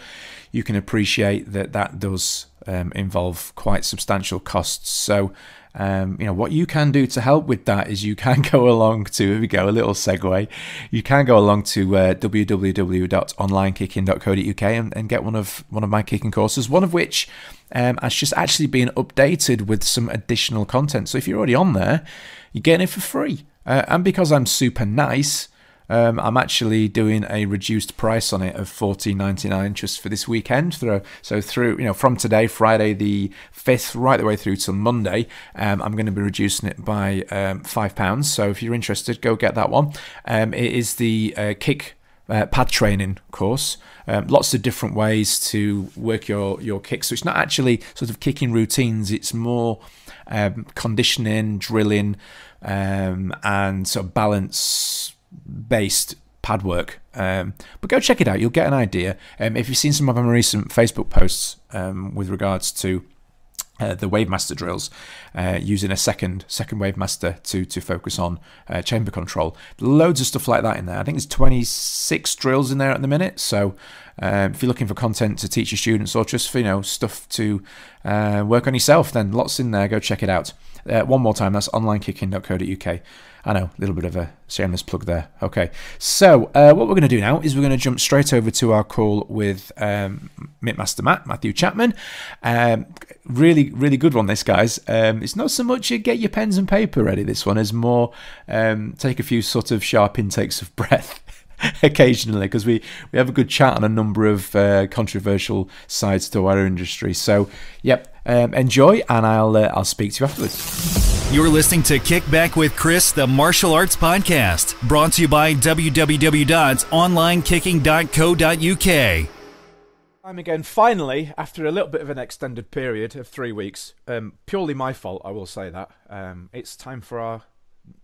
you can appreciate that that does um, involve quite substantial costs. So, um, you know, what you can do to help with that is you can go along to, here we go, a little segue. You can go along to uh, www.onlinekicking.co.uk and, and get one of one of my kicking courses, one of which um, has just actually been updated with some additional content. So if you're already on there, you're getting it for free. Uh, and because I'm super nice, um, I'm actually doing a reduced price on it of $14.99 just for this weekend. Through, So through, you know, from today, Friday the 5th, right the way through till Monday, um, I'm going to be reducing it by um, £5. So if you're interested, go get that one. Um, it is the uh, Kick uh, pad training course. Um, lots of different ways to work your your kicks. So it's not actually sort of kicking routines. It's more um, conditioning, drilling, um, and sort of balance based pad work. Um, but go check it out. You'll get an idea. Um, if you've seen some of my recent Facebook posts um, with regards to uh, the Wavemaster drills, uh, using a second second Wavemaster to to focus on uh, chamber control. Loads of stuff like that in there. I think there's 26 drills in there at the minute. So um, if you're looking for content to teach your students or just for you know stuff to uh, work on yourself, then lots in there. Go check it out. Uh, one more time, that's onlinekicking.co.uk. I know, a little bit of a shameless plug there. Okay, so uh, what we're going to do now is we're going to jump straight over to our call with um, Mittmaster Matt, Matthew Chapman. Um, really, really good one, this, guys. Um, it's not so much you get your pens and paper ready, this one, is more um, take a few sort of sharp intakes of breath. occasionally because we, we have a good chat on a number of uh, controversial sides to our industry. So, yep, um, enjoy, and I'll uh, I'll speak to you afterwards. You're listening to Kickback with Chris, the martial arts podcast, brought to you by www.onlinekicking.co.uk. I'm again, finally, after a little bit of an extended period of three weeks. Um, purely my fault, I will say that. Um, it's time for our,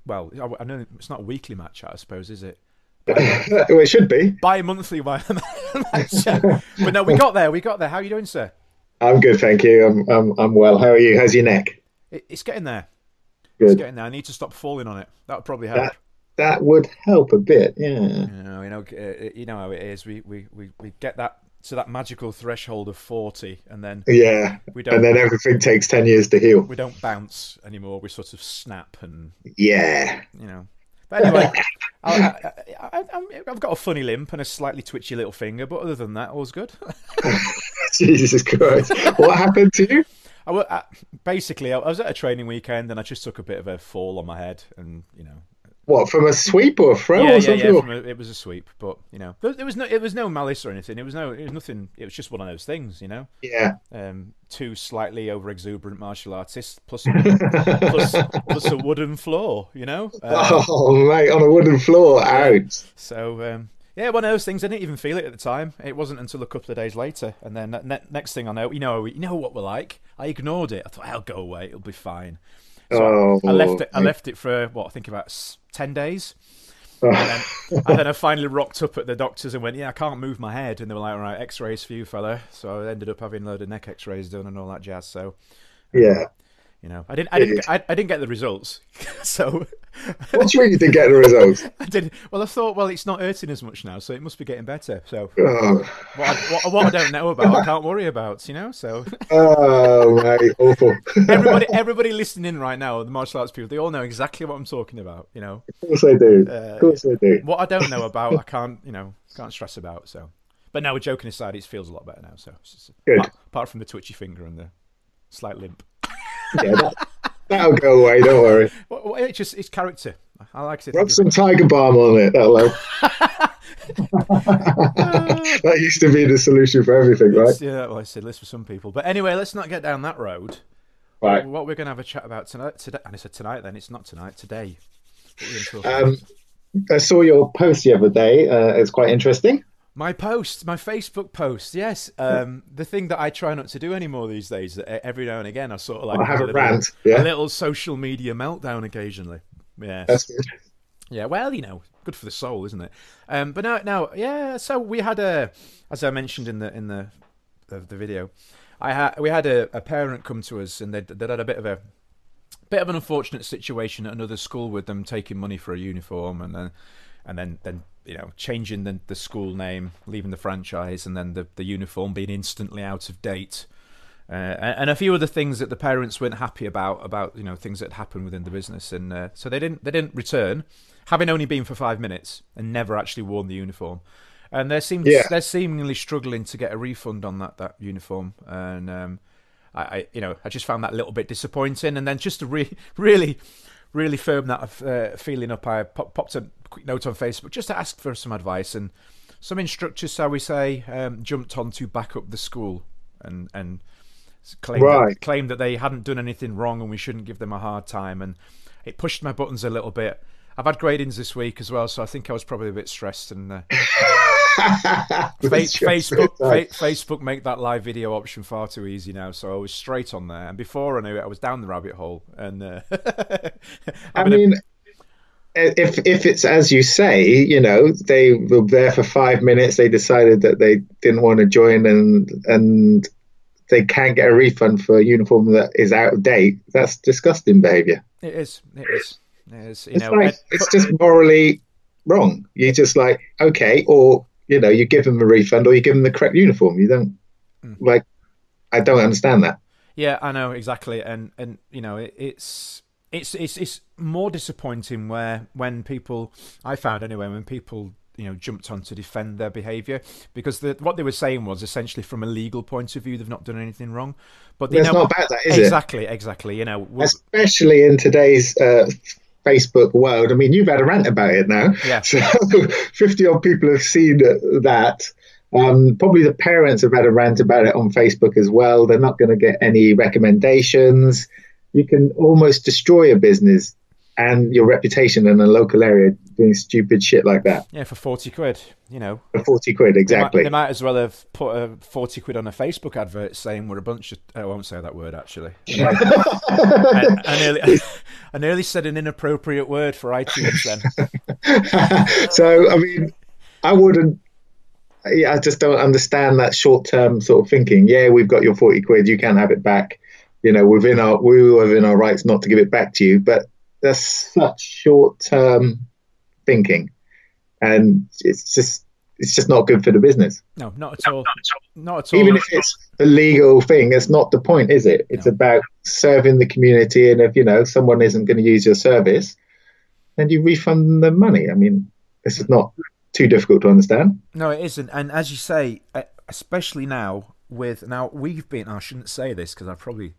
well, I know it's not a weekly match, I suppose, is it? well, it should be bi-monthly but no, we got there. We got there. How are you doing, sir? I'm good, thank you. I'm I'm, I'm well. How are you? How's your neck? It, it's getting there. Good. It's getting there. I need to stop falling on it. That would probably help. That, that would help a bit. Yeah. You know, you know, uh, you know how it is. We, we, we, we get that to that magical threshold of 40 and then yeah we don't and then everything takes 10 years to heal we don't bounce anymore we sort of snap and yeah you know but anyway I, have got a funny limp and a slightly twitchy little finger but other than that all's good Jesus Christ. what happened to you? I, I, basically, I was at a training weekend and I just took a bit of a fall on my head, and you know, what from a sweep or a throw yeah, or yeah, something? Yeah, a, it was a sweep, but you know, there, there, was no, it was no malice or anything. It was no, it was nothing. It was just one of those things, you know. Yeah. Um, two slightly over exuberant martial artists plus a, plus, plus a wooden floor, you know. Um, oh mate, on a wooden floor, out. So um, yeah, one of those things. I didn't even feel it at the time. It wasn't until a couple of days later, and then ne- next thing I know, you know, you know what we're like. I ignored it. I thought I'll go away. It'll be fine. So oh, I, left it. I left it for what I think about ten days. And then, and then, I finally rocked up at the doctors and went, "Yeah, I can't move my head." And they were like, "All right, X-rays for you, fella." So I ended up having a load of neck X-rays done and all that jazz. So um, yeah, you know, I didn't, I didn't, I, I didn't get the results. so, what do you mean you didn't get the results? I did. Well, I thought, well, it's not hurting as much now, so it must be getting better. So, oh. what, I, what, what, I don't know about, I can't worry about. You know, so. oh mate, awful. everybody, everybody listening right now, the martial arts people, they all know exactly what I'm talking about. You know. Of course they do. Uh, of course they do. What I don't know about, I can't, you know, can't stress about. So, but now, we're joking aside, it feels a lot better now. So, Good. Apart, apart from the twitchy finger and the slight limp. Yeah, that, that'll go away. Don't worry. Well, well, it's just it's character. I like it. Rub some tiger balm on it. That'll that used to be the solution for everything, right? Yeah, well, I said list for some people. But anyway, let's not get down that road. Right. What we're going to have a chat about tonight? Today, and I said tonight. Then it's not tonight. Today. Um, I saw your post the other day. Uh, it's quite interesting. My post, my Facebook post, yes. Um, the thing that I try not to do anymore these days. Every now and again, I sort of like I have a, a little, rant, yeah. a little social media meltdown occasionally. Yeah, that's good. Yeah, well, you know, good for the soul, isn't it? Um, but now, now, yeah. So we had a, as I mentioned in the in the the, the video, I had we had a, a parent come to us, and they they had a bit of a bit of an unfortunate situation at another school with them taking money for a uniform, and then and then then you know changing the the school name, leaving the franchise, and then the the uniform being instantly out of date. uh, and and a few other things that the parents weren't happy about about you know things that happened within the business, and uh, so they didn't they didn't return, having only been for five minutes and never actually worn the uniform, and they seem Yeah. they're seemingly struggling to get a refund on that that uniform, and um, I, I you know I just found that a little bit disappointing, and then just to re- really really firm that uh, feeling up, I pop- popped a quick note on Facebook just to ask for some advice, and some instructors, shall we say, um, jumped on to back up the school and and claimed Right. that, claimed that they hadn't done anything wrong and we shouldn't give them a hard time, and it pushed my buttons a little bit. I've had gradings this week as well, so I think I was probably a bit stressed. And uh, Facebook, fa- Facebook make that live video option far too easy now, so I was straight on there. And before I knew it, I was down the rabbit hole. And uh, I having a- mean, if if it's as you say, you know, they were there for five minutes. They decided that they didn't want to join, and and they can't get a refund for a uniform that is out of date. That's disgusting behaviour. it is, it is, it is. You It's know, like and- it's just morally wrong. You're just like okay, or you know, you give them a refund, or you give them the correct uniform. You don't Hmm. like. I don't understand that. Yeah, I know exactly, and and you know it, it's it's it's it's more disappointing where when people I found anyway when people you know jumped on to defend their behaviour because the, what they were saying was essentially from a legal point of view they've not done anything wrong, but you It's know not about that, is it? exactly exactly you know especially in today's uh, Facebook world. I mean, you've had a rant about it now. Yeah. So 50 odd people have seen that. Um, probably the parents have had a rant about it on Facebook as well. They're not going to get any recommendations. You can almost destroy a business and your reputation in a local area doing stupid shit like that yeah for forty quid you know for 40 quid. They might- Exactly. They might, as well have put a 40 quid on a Facebook advert saying we're a bunch of. I won't say that word actually. I, I, nearly, I nearly said an inappropriate word for iTunes then. so I mean, I wouldn't. Yeah, I just don't understand that short-term sort of thinking. Yeah, we've got your forty quid. You can't have it back. You know, within our we were within our rights not to give it back to you. But that's such short-term thinking, and it's just it's just not good for the business. No, not at all. Not at all. Even if it's a legal thing, it's not the point, is it? It's No. about serving the community, and if you know someone isn't going to use your service, then you refund them the money. I mean, this is not too difficult to understand. No, it isn't. And as you say, especially now with now we've been. I shouldn't say this because I probably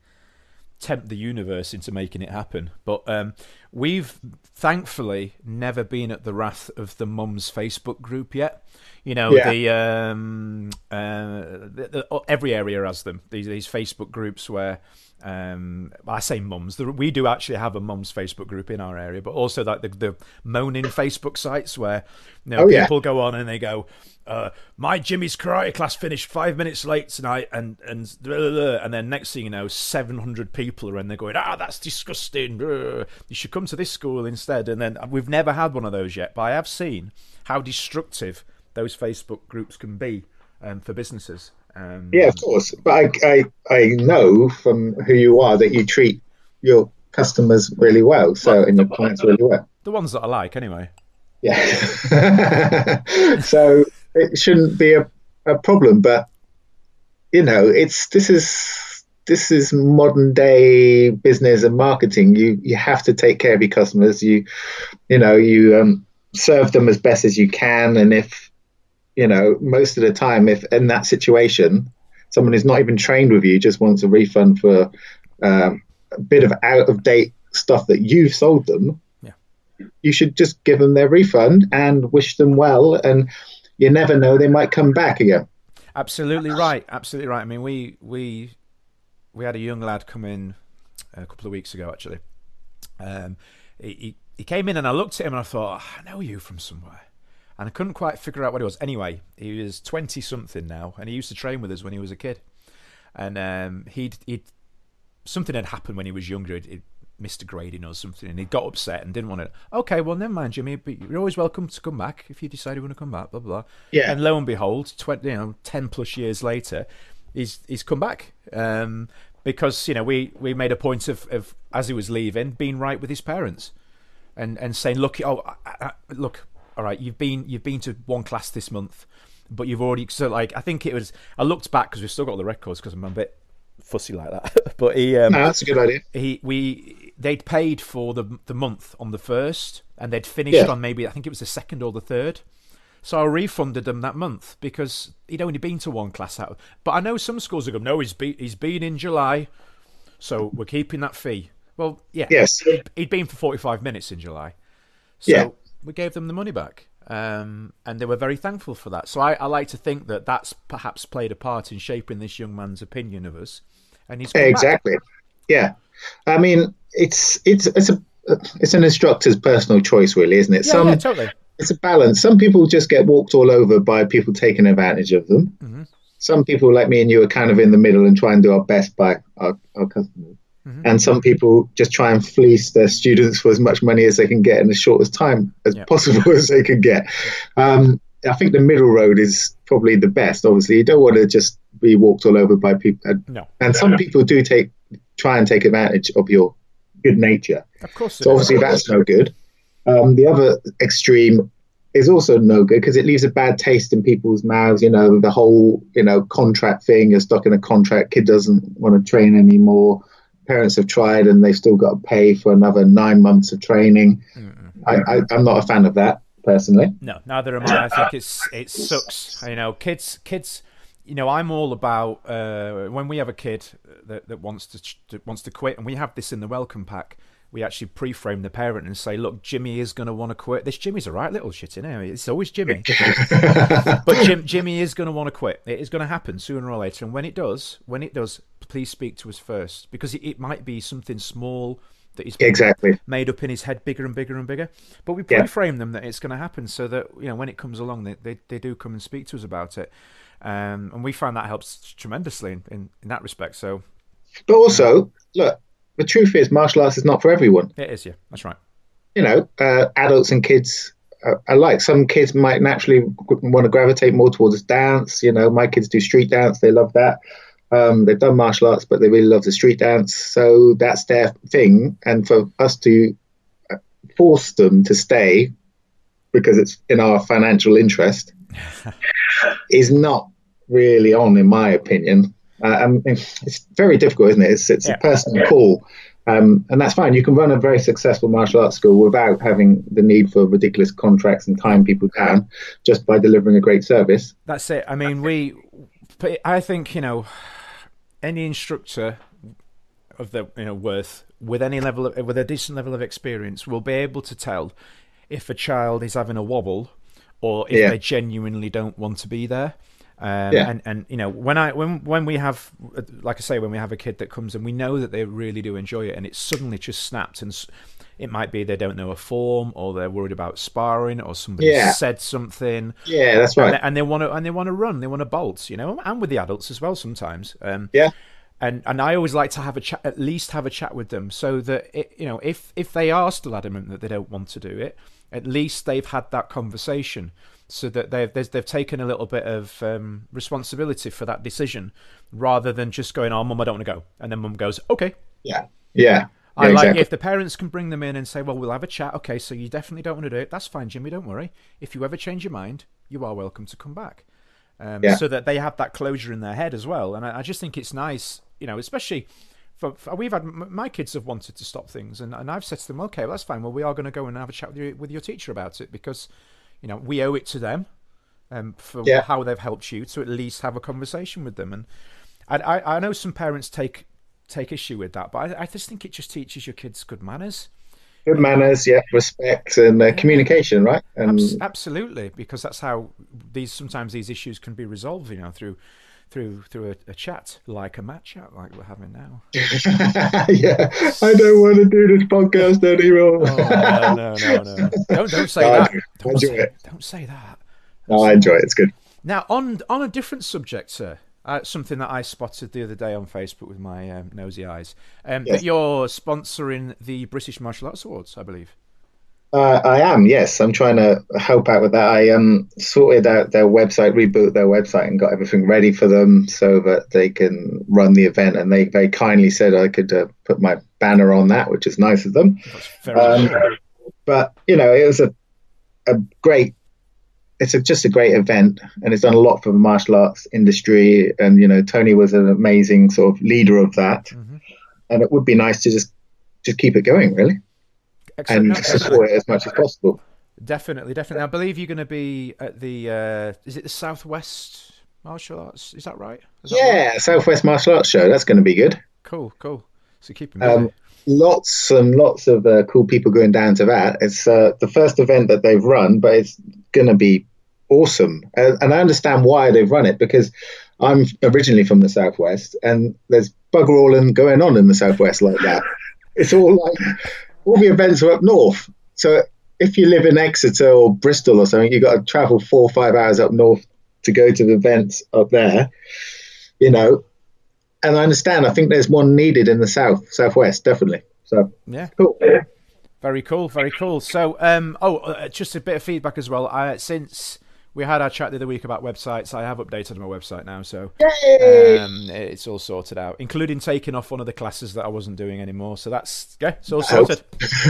tempt the universe into making it happen. But um, we've thankfully never been at the wrath of the mums Facebook group yet. You know, Yeah. the, um, uh, the, the every area has them. These these Facebook groups where. Um, I say mums. The- We do actually have a mums Facebook group in our area, but also like the, the moaning Facebook sites where you know, Oh, yeah. people go on and they go, uh, "My Jimmy's karate class finished five minutes late tonight," and and blah, blah, blah. and then next thing you know, seven hundred people are in there going, "Ah, that's disgusting. You should come to this school instead." And then we've never had one of those yet, but I have seen how destructive those Facebook groups can be um, for businesses. Um, Yeah, of course. But I, I, I know from who you are that you treat your customers really well, so and your clients really well. the ones that I like, anyway. Yeah. so it shouldn't be a, a problem, but you know, it's this is this is modern day business and marketing. You you have to take care of your customers. You you know you um, serve them as best as you can, and if you know most of the time, if in that situation, someone who's not even trained with you just wants a refund for um, a bit of out of date stuff that you've sold them, yeah. you should just give them their refund and wish them well. And you never know, they might come back again. Absolutely right. Absolutely right. I mean, we we we had a young lad come in a couple of weeks ago. Actually, um, he, he he came in and I looked at him and I thought, "Ah, I know you from somewhere, and I couldn't quite figure out what he was. Anyway, he was twenty something now, and he used to train with us when he was a kid, and um, he'd he'd something had happened when he was younger. He'd, he'd missed a grading or something, and he got upset and didn't want it. Okay, well, never mind, Jimmy. But you're always welcome to come back if you decide you want to come back. Blah blah. Yeah. And lo and behold, twenty, you know, ten plus years later, he's he's come back. Um, because you know we, we made a point of, of as he was leaving being right with his parents, and and saying look oh I, I, look all right you've been you've been to one class this month, but you've already so like I think it was I looked back because we've still got all the records because I'm a bit fussy like that. but he, um, No, that's a good idea. he, we, they'd paid for the the month on the first, and they'd finished Yeah. on maybe I think it was the second or the third. So I refunded them that month because he'd only been to one class out. But I know some schools are going, no, he's been he's been in July, so we're keeping that fee. Well, yeah, Yes. he'd, been for forty five minutes in July, so Yeah. we gave them the money back, um, and they were very thankful for that. So I, I like to think that that's perhaps played a part in shaping this young man's opinion of us, and he's come back. Exactly. Yeah. I mean, it's it's it's a it's an instructor's personal choice, really, isn't it? Yeah, Some yeah, totally. It's a balance. Some people just get walked all over by people taking advantage of them. Mhm. Some people, like me and you, are kind of in the middle and try and do our best by our, our customers. Mhm. And some people just try and fleece their students for as much money as they can get in the shortest time as Yeah. possible as they can get. Um, I think the middle road is probably the best. Obviously, you don't want to just be walked all over by people. And, No, and some people do take try and take advantage of your good nature. of course. So obviously that's no good. Um, the other extreme is also no good because it leaves a bad taste in people's mouths. You know, the whole you know contract thing. You're stuck in a contract. Kid doesn't want to train anymore. Parents have tried and they've still got to pay for another nine months of training. I, I, I'm not a fan of that personally. No, neither am I. I think it's it sucks. You know, kids, kids. You know, I'm all about uh, when we have a kid that, that wants to that wants to quit, and we have this in the welcome pack. We actually pre-frame the parent and say, "Look, Jimmy is going to want to quit. This Jimmy's a right little shit, know. It's always Jimmy, but Jim, Jimmy is going to want to quit. It is going to happen sooner or later, and when it does, when it does, please speak to us first because it, it might be something small that is Exactly. made up in his head bigger and bigger and bigger. But we pre-frame them that it's going to happen so that you know when it comes along, they they, they do come and speak to us about it, um, and we find that helps tremendously in, in, in that respect. So But also, look, the truth is, martial arts is not for everyone. it is, yeah, that's right. you know, uh, adults and kids alike. Some kids might naturally want to gravitate more towards dance. You know, my kids do street dance; they love that. Um, they've done martial arts, but they really love the street dance, so that's their thing. And for us to uh, force them to stay because it's in our financial interest is not really on, in my opinion. Uh, I mean, it's very difficult, isn't it? It's, it's Yeah. a personal call. Um, and that's fine. You can run a very successful martial arts school without having the need for ridiculous contracts and tying people down, just by delivering a great service. That's it. I mean, we. I think you know, any instructor of the you know worth with any level of, with a decent level of experience will be able to tell if a child is having a wobble or if Yeah. they genuinely don't want to be there. Um, Yeah. and, and you know when I when when we have like I say when we have a kid that comes and we know that they really do enjoy it and it's suddenly just snapped and it might be they don't know a form or they're worried about sparring or somebody Yeah. said something Yeah, that's and right. they, and they want to and they want to run they want to bolt you know and with the adults as well sometimes um Yeah. and and I always like to have a chat at least have a chat with them so that it, you know if if they are still adamant that they don't want to do it at least they've had that conversation so that they've they've taken a little bit of um, responsibility for that decision rather than just going oh mum I don't want to go and then mum goes okay Yeah, yeah. I Yeah, like exactly. if the parents can bring them in and say, "Well, we'll have a chat." Okay, so you definitely don't want to do it. That's fine, Jimmy. Don't worry. If you ever change your mind, you are welcome to come back. Um, Yeah. So that they have that closure in their head as well. And I, I just think it's nice, you know, especially for, for we've had m- my kids have wanted to stop things, and, and I've said to them, "Okay, well, that's fine. Well, we are going to go and have a chat with your with your teacher about it because, you know, we owe it to them." Um, for Yeah. how they've helped you to at least have a conversation with them, and I, I, I know some parents take take issue with that, but I, I just think it just teaches your kids good manners. Good manners, yeah, respect and uh, communication, right? And Abs- absolutely, because that's how these sometimes these issues can be resolved. You know, through through through a, a chat like a match chat like we're having now. yeah, I don't want to do this podcast anymore. Oh, no, no, no, no! Don't don't say No, that. Don't enjoy say, it. don't say that. no, I enjoy it. It's good. Now, on on a different subject, sir, uh, something that I spotted the other day on Facebook with my um, nosy eyes, um, Yes. that you're sponsoring the British Martial Arts Awards, I believe. Uh, I am, yes. I'm trying to help out with that. I um, sorted out their website, reboot their website, and got everything ready for them so that they can run the event. And they very kindly said I could uh, put my banner on that, which is nice of them. Um, but you know, it was a a great it's a, just a great event, and it's done a lot for the martial arts industry. And you know, Tony was an amazing sort of leader of that, Mhm. and it would be nice to just just keep it going, really, Excellent. and support it as much as possible. Definitely, definitely. I believe you're going to be at the. Uh, is it the Southwest Martial Arts? Is that right? Is that right? Yeah, Southwest Martial Arts Show. That's going to be good. Cool, cool. So keep 'em busy. Um, lots and lots of uh, cool people going down to that. It's uh, the first event that they've run, but it's going to be awesome. Uh, and I understand why they've run it because I'm originally from the southwest, and there's bugger all going on in the southwest like that. It's all like all the events are up north. So if you live in Exeter or Bristol or something, you've got to travel four or five hours up north to go to the events up there. You know, and I understand. I think there's one needed in the south, southwest, definitely. So yeah. cool. Very cool, very cool. So, um, oh, uh, just a bit of feedback as well. I, since we had our chat the other week about websites, I have updated my website now, so um, it's all sorted out, including taking off one of the classes that I wasn't doing anymore. So that's yeah, it's all sorted.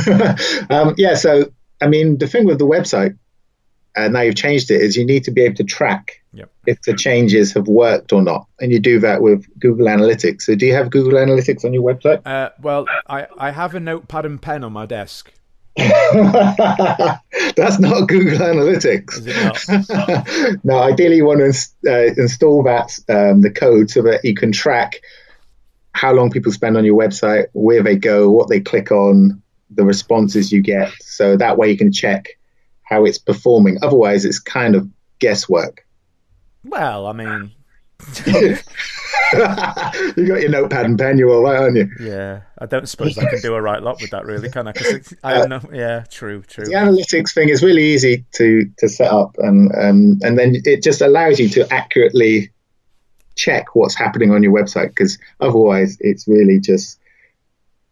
um, yeah. So I mean, the thing with the website, and now you've changed it, is you need to be able to track Yep. if the changes have worked or not, and you do that with Google Analytics. So do you have Google Analytics on your website? Uh, well, I, I have a notepad and pen on my desk. That's not Google Analytics. Not? no, ideally you want to ins- uh, install that um, the code so that you can track how long people spend on your website, where they go, what they click on, the responses you get. So that way you can check how it's performing. Otherwise, it's kind of guesswork. Well, I mean, you got your notepad and pen, you're all right, aren't you? yeah, I don't suppose I can do a right lot with that, really, can I? 'Cause I don't know. Yeah, true, true. The analytics thing is really easy to to set up, and um, and then it just allows you to accurately check what's happening on your website because otherwise it's really just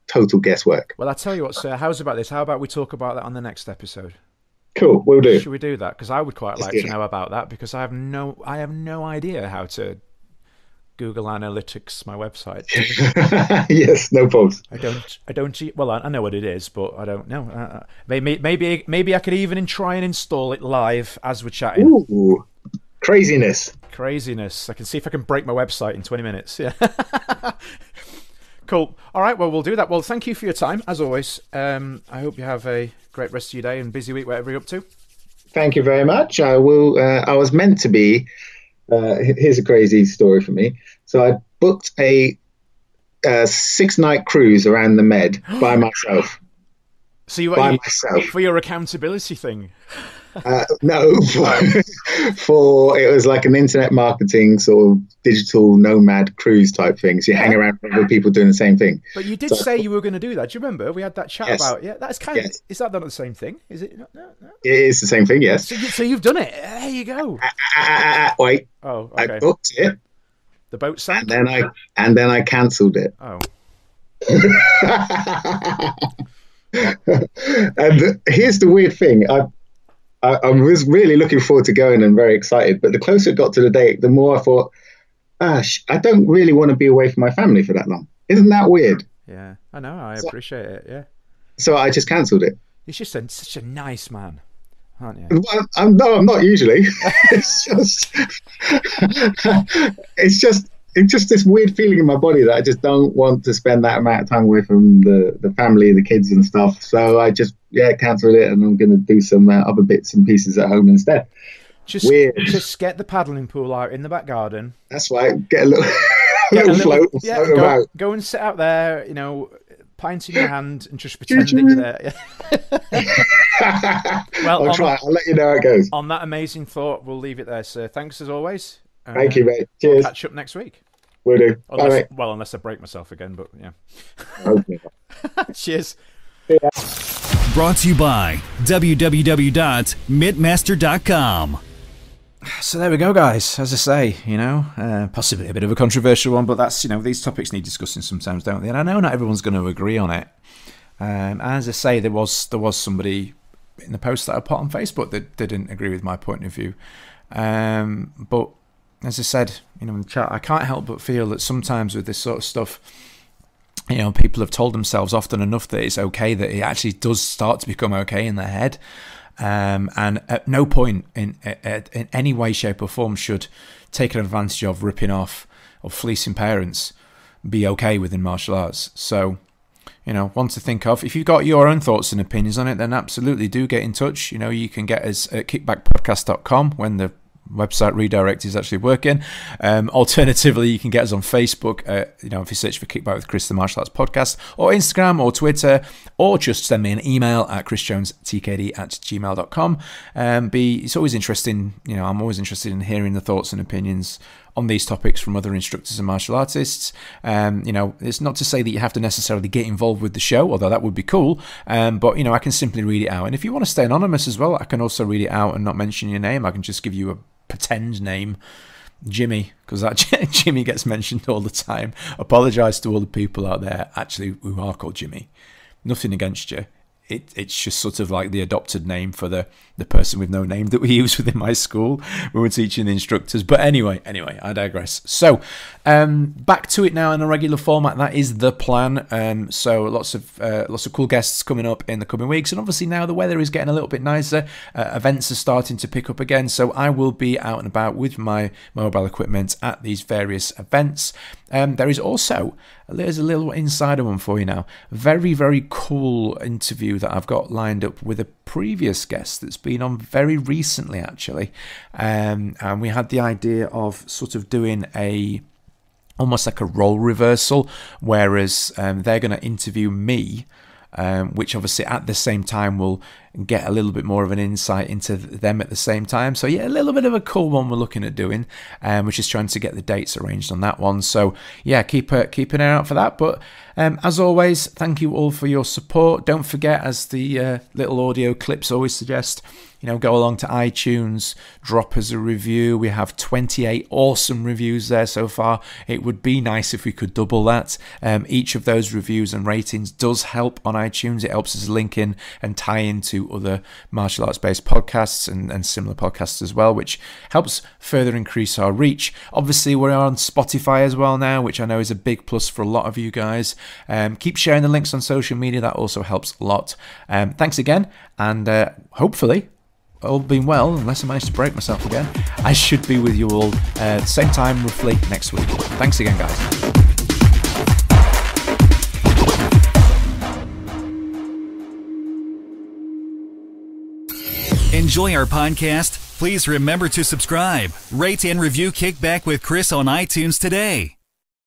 total guesswork. Well, I tell you what, sir. How's about this? How about we talk about that on the next episode? Cool, we'll do. Should we do that? Because I would quite like to know about that because I have no, I have no idea how to Google Analytics my website. yes, no problems. I don't, I don't. Well, I, I know what it is, but I don't know. Uh, Uh, maybe, maybe, maybe I could even try and install it live as we're chatting. Ooh, craziness. Craziness! I can see if I can break my website in twenty minutes. Yeah. cool. All right. Well, we'll do that. Well, thank you for your time as always. Um, I hope you have a great rest of your day and busy week, whatever you're up to. Thank you very much. I will. Uh, I was meant to be. Uh, here's a crazy story for me. So I booked a, uh six night cruise around the Med by myself. So you, By myself. for your accountability thing. Uh, no, for, for it was like an internet marketing sort of digital nomad cruise type thing. So you hang around with people doing the same thing. But you did So- say you were going to do that. Do you remember? We had that chat Yes. about yeah. That's kind of Yes. is that not the same thing? Is it? No, no, no. It is the same thing, yes. So, you, so you've done it. There you go. Ah, ah, ah, ah Wait, Oh, okay. I booked it, The boat sank. and then I and then I cancelled it. Oh, and here's the weird thing. I, I I was really looking forward to going and very excited, but the closer it got to the date, the more I thought, ah, I don't really want to be away from my family for that long. Isn't that weird? yeah. I know. I So- appreciate it. Yeah. So I just cancelled it. You're just a, such a nice man, aren't you? Well, I'm, no, I'm not usually. it's just, it's just, it's just this weird feeling in my body that I just don't want to spend that amount of time away from the, the family, the kids, and stuff. So I just, yeah, cancelled it, and I'm going to do some uh, other bits and pieces at home instead. Just, Weird. just get the paddling pool out in the back garden. That's right. get a little, Get little, float, yeah, float go, go and sit out there. You know, pint in your hand and just pretend that you're there. well, I'll on, try. I'll let you know how it goes. on that amazing thought, we'll leave it there, sir. Thanks as always. Thank you, mate. Cheers. Catch up next week. We'll do. Bye, Unless, mate. well, unless I break myself again, but yeah. Okay. Cheers. Brought to you by www.mittmaster.com. So there we go, guys. As I say, you know, uh, possibly a bit of a controversial one, but that's you know these topics need discussing sometimes, don't they? And I know not everyone's going to agree on it. Um, as I say, there was there was somebody in the post that I put on Facebook that didn't agree with my point of view. Um, but as I said, you know, in the chat, I can't help but feel that sometimes with this sort of stuff, you know, people have told themselves often enough that it's okay that it actually does start to become okay in their head. um, and at no point in, in, in any way, shape, or form should taking advantage of, ripping off, or fleecing parents be okay within martial arts. So, you know, one to think of. If you've got your own thoughts and opinions on it, then absolutely do get in touch. You know, you can get us at kickbackpodcast.com when the website redirect is actually working. Um, alternatively, you can get us on Facebook. Uh, you know, if you search for Kickback with Chris, the Martial Arts Podcast, or Instagram or Twitter, or just send me an email at chrisjonestkd at gmail.com. Um, be, it's always interesting, you know, I'm always interested in hearing the thoughts and opinions on these topics from other instructors and martial artists. Um, you know, it's not to say that you have to necessarily get involved with the show, although that would be cool. Um, but you know, I can simply read it out, and if you want to stay anonymous as well, I can also read it out and not mention your name. I can just give you a pretend name. Jimmy, because that Jimmy gets mentioned all the time. Apologise to all the people out there actually who are called Jimmy. Nothing against you it, it's just sort of like the adopted name for the, the person with no name that we use within my school when we're teaching the instructors. But anyway, anyway, I digress. So um, back to it now in a regular format. That is the plan. Um, so lots of uh, lots of cool guests coming up in the coming weeks, and obviously now the weather is getting a little bit nicer. Uh, events are starting to pick up again, so I will be out and about with my mobile equipment at these various events. Um, there is also there's a little insider one for you now. Very very cool interview that I've got lined up with a previous guest that's been on very recently actually, um, and we had the idea of sort of doing a almost like a role reversal, whereas um, they're going to interview me. Um, which obviously at the same time will get a little bit more of an insight into them at the same time. So yeah, a little bit of a cool one we're looking at doing, um, which is trying to get the dates arranged on that one. So yeah, keep a, keep an eye out for that. But um, as always, thank you all for your support. Don't forget, as the uh, little audio clips always suggest, you know, go along to iTunes, drop us a review. We have 28 awesome reviews there so far. It would be nice if we could double that. Um, each of those reviews and ratings does help on iTunes. It helps us link in and tie into other martial arts based podcasts and, and similar podcasts as well, which helps further increase our reach. Obviously, we're on Spotify as well now, which I know is a big plus for a lot of you guys. Um, keep sharing the links on social media, that also helps a lot. Um, thanks again, and uh, hopefully, all being well, unless I manage to break myself again, I should be with you all uh, the same time roughly next week. Thanks again, guys. Enjoy our podcast? Please remember to subscribe, rate, and review Kickback with Chris on iTunes today.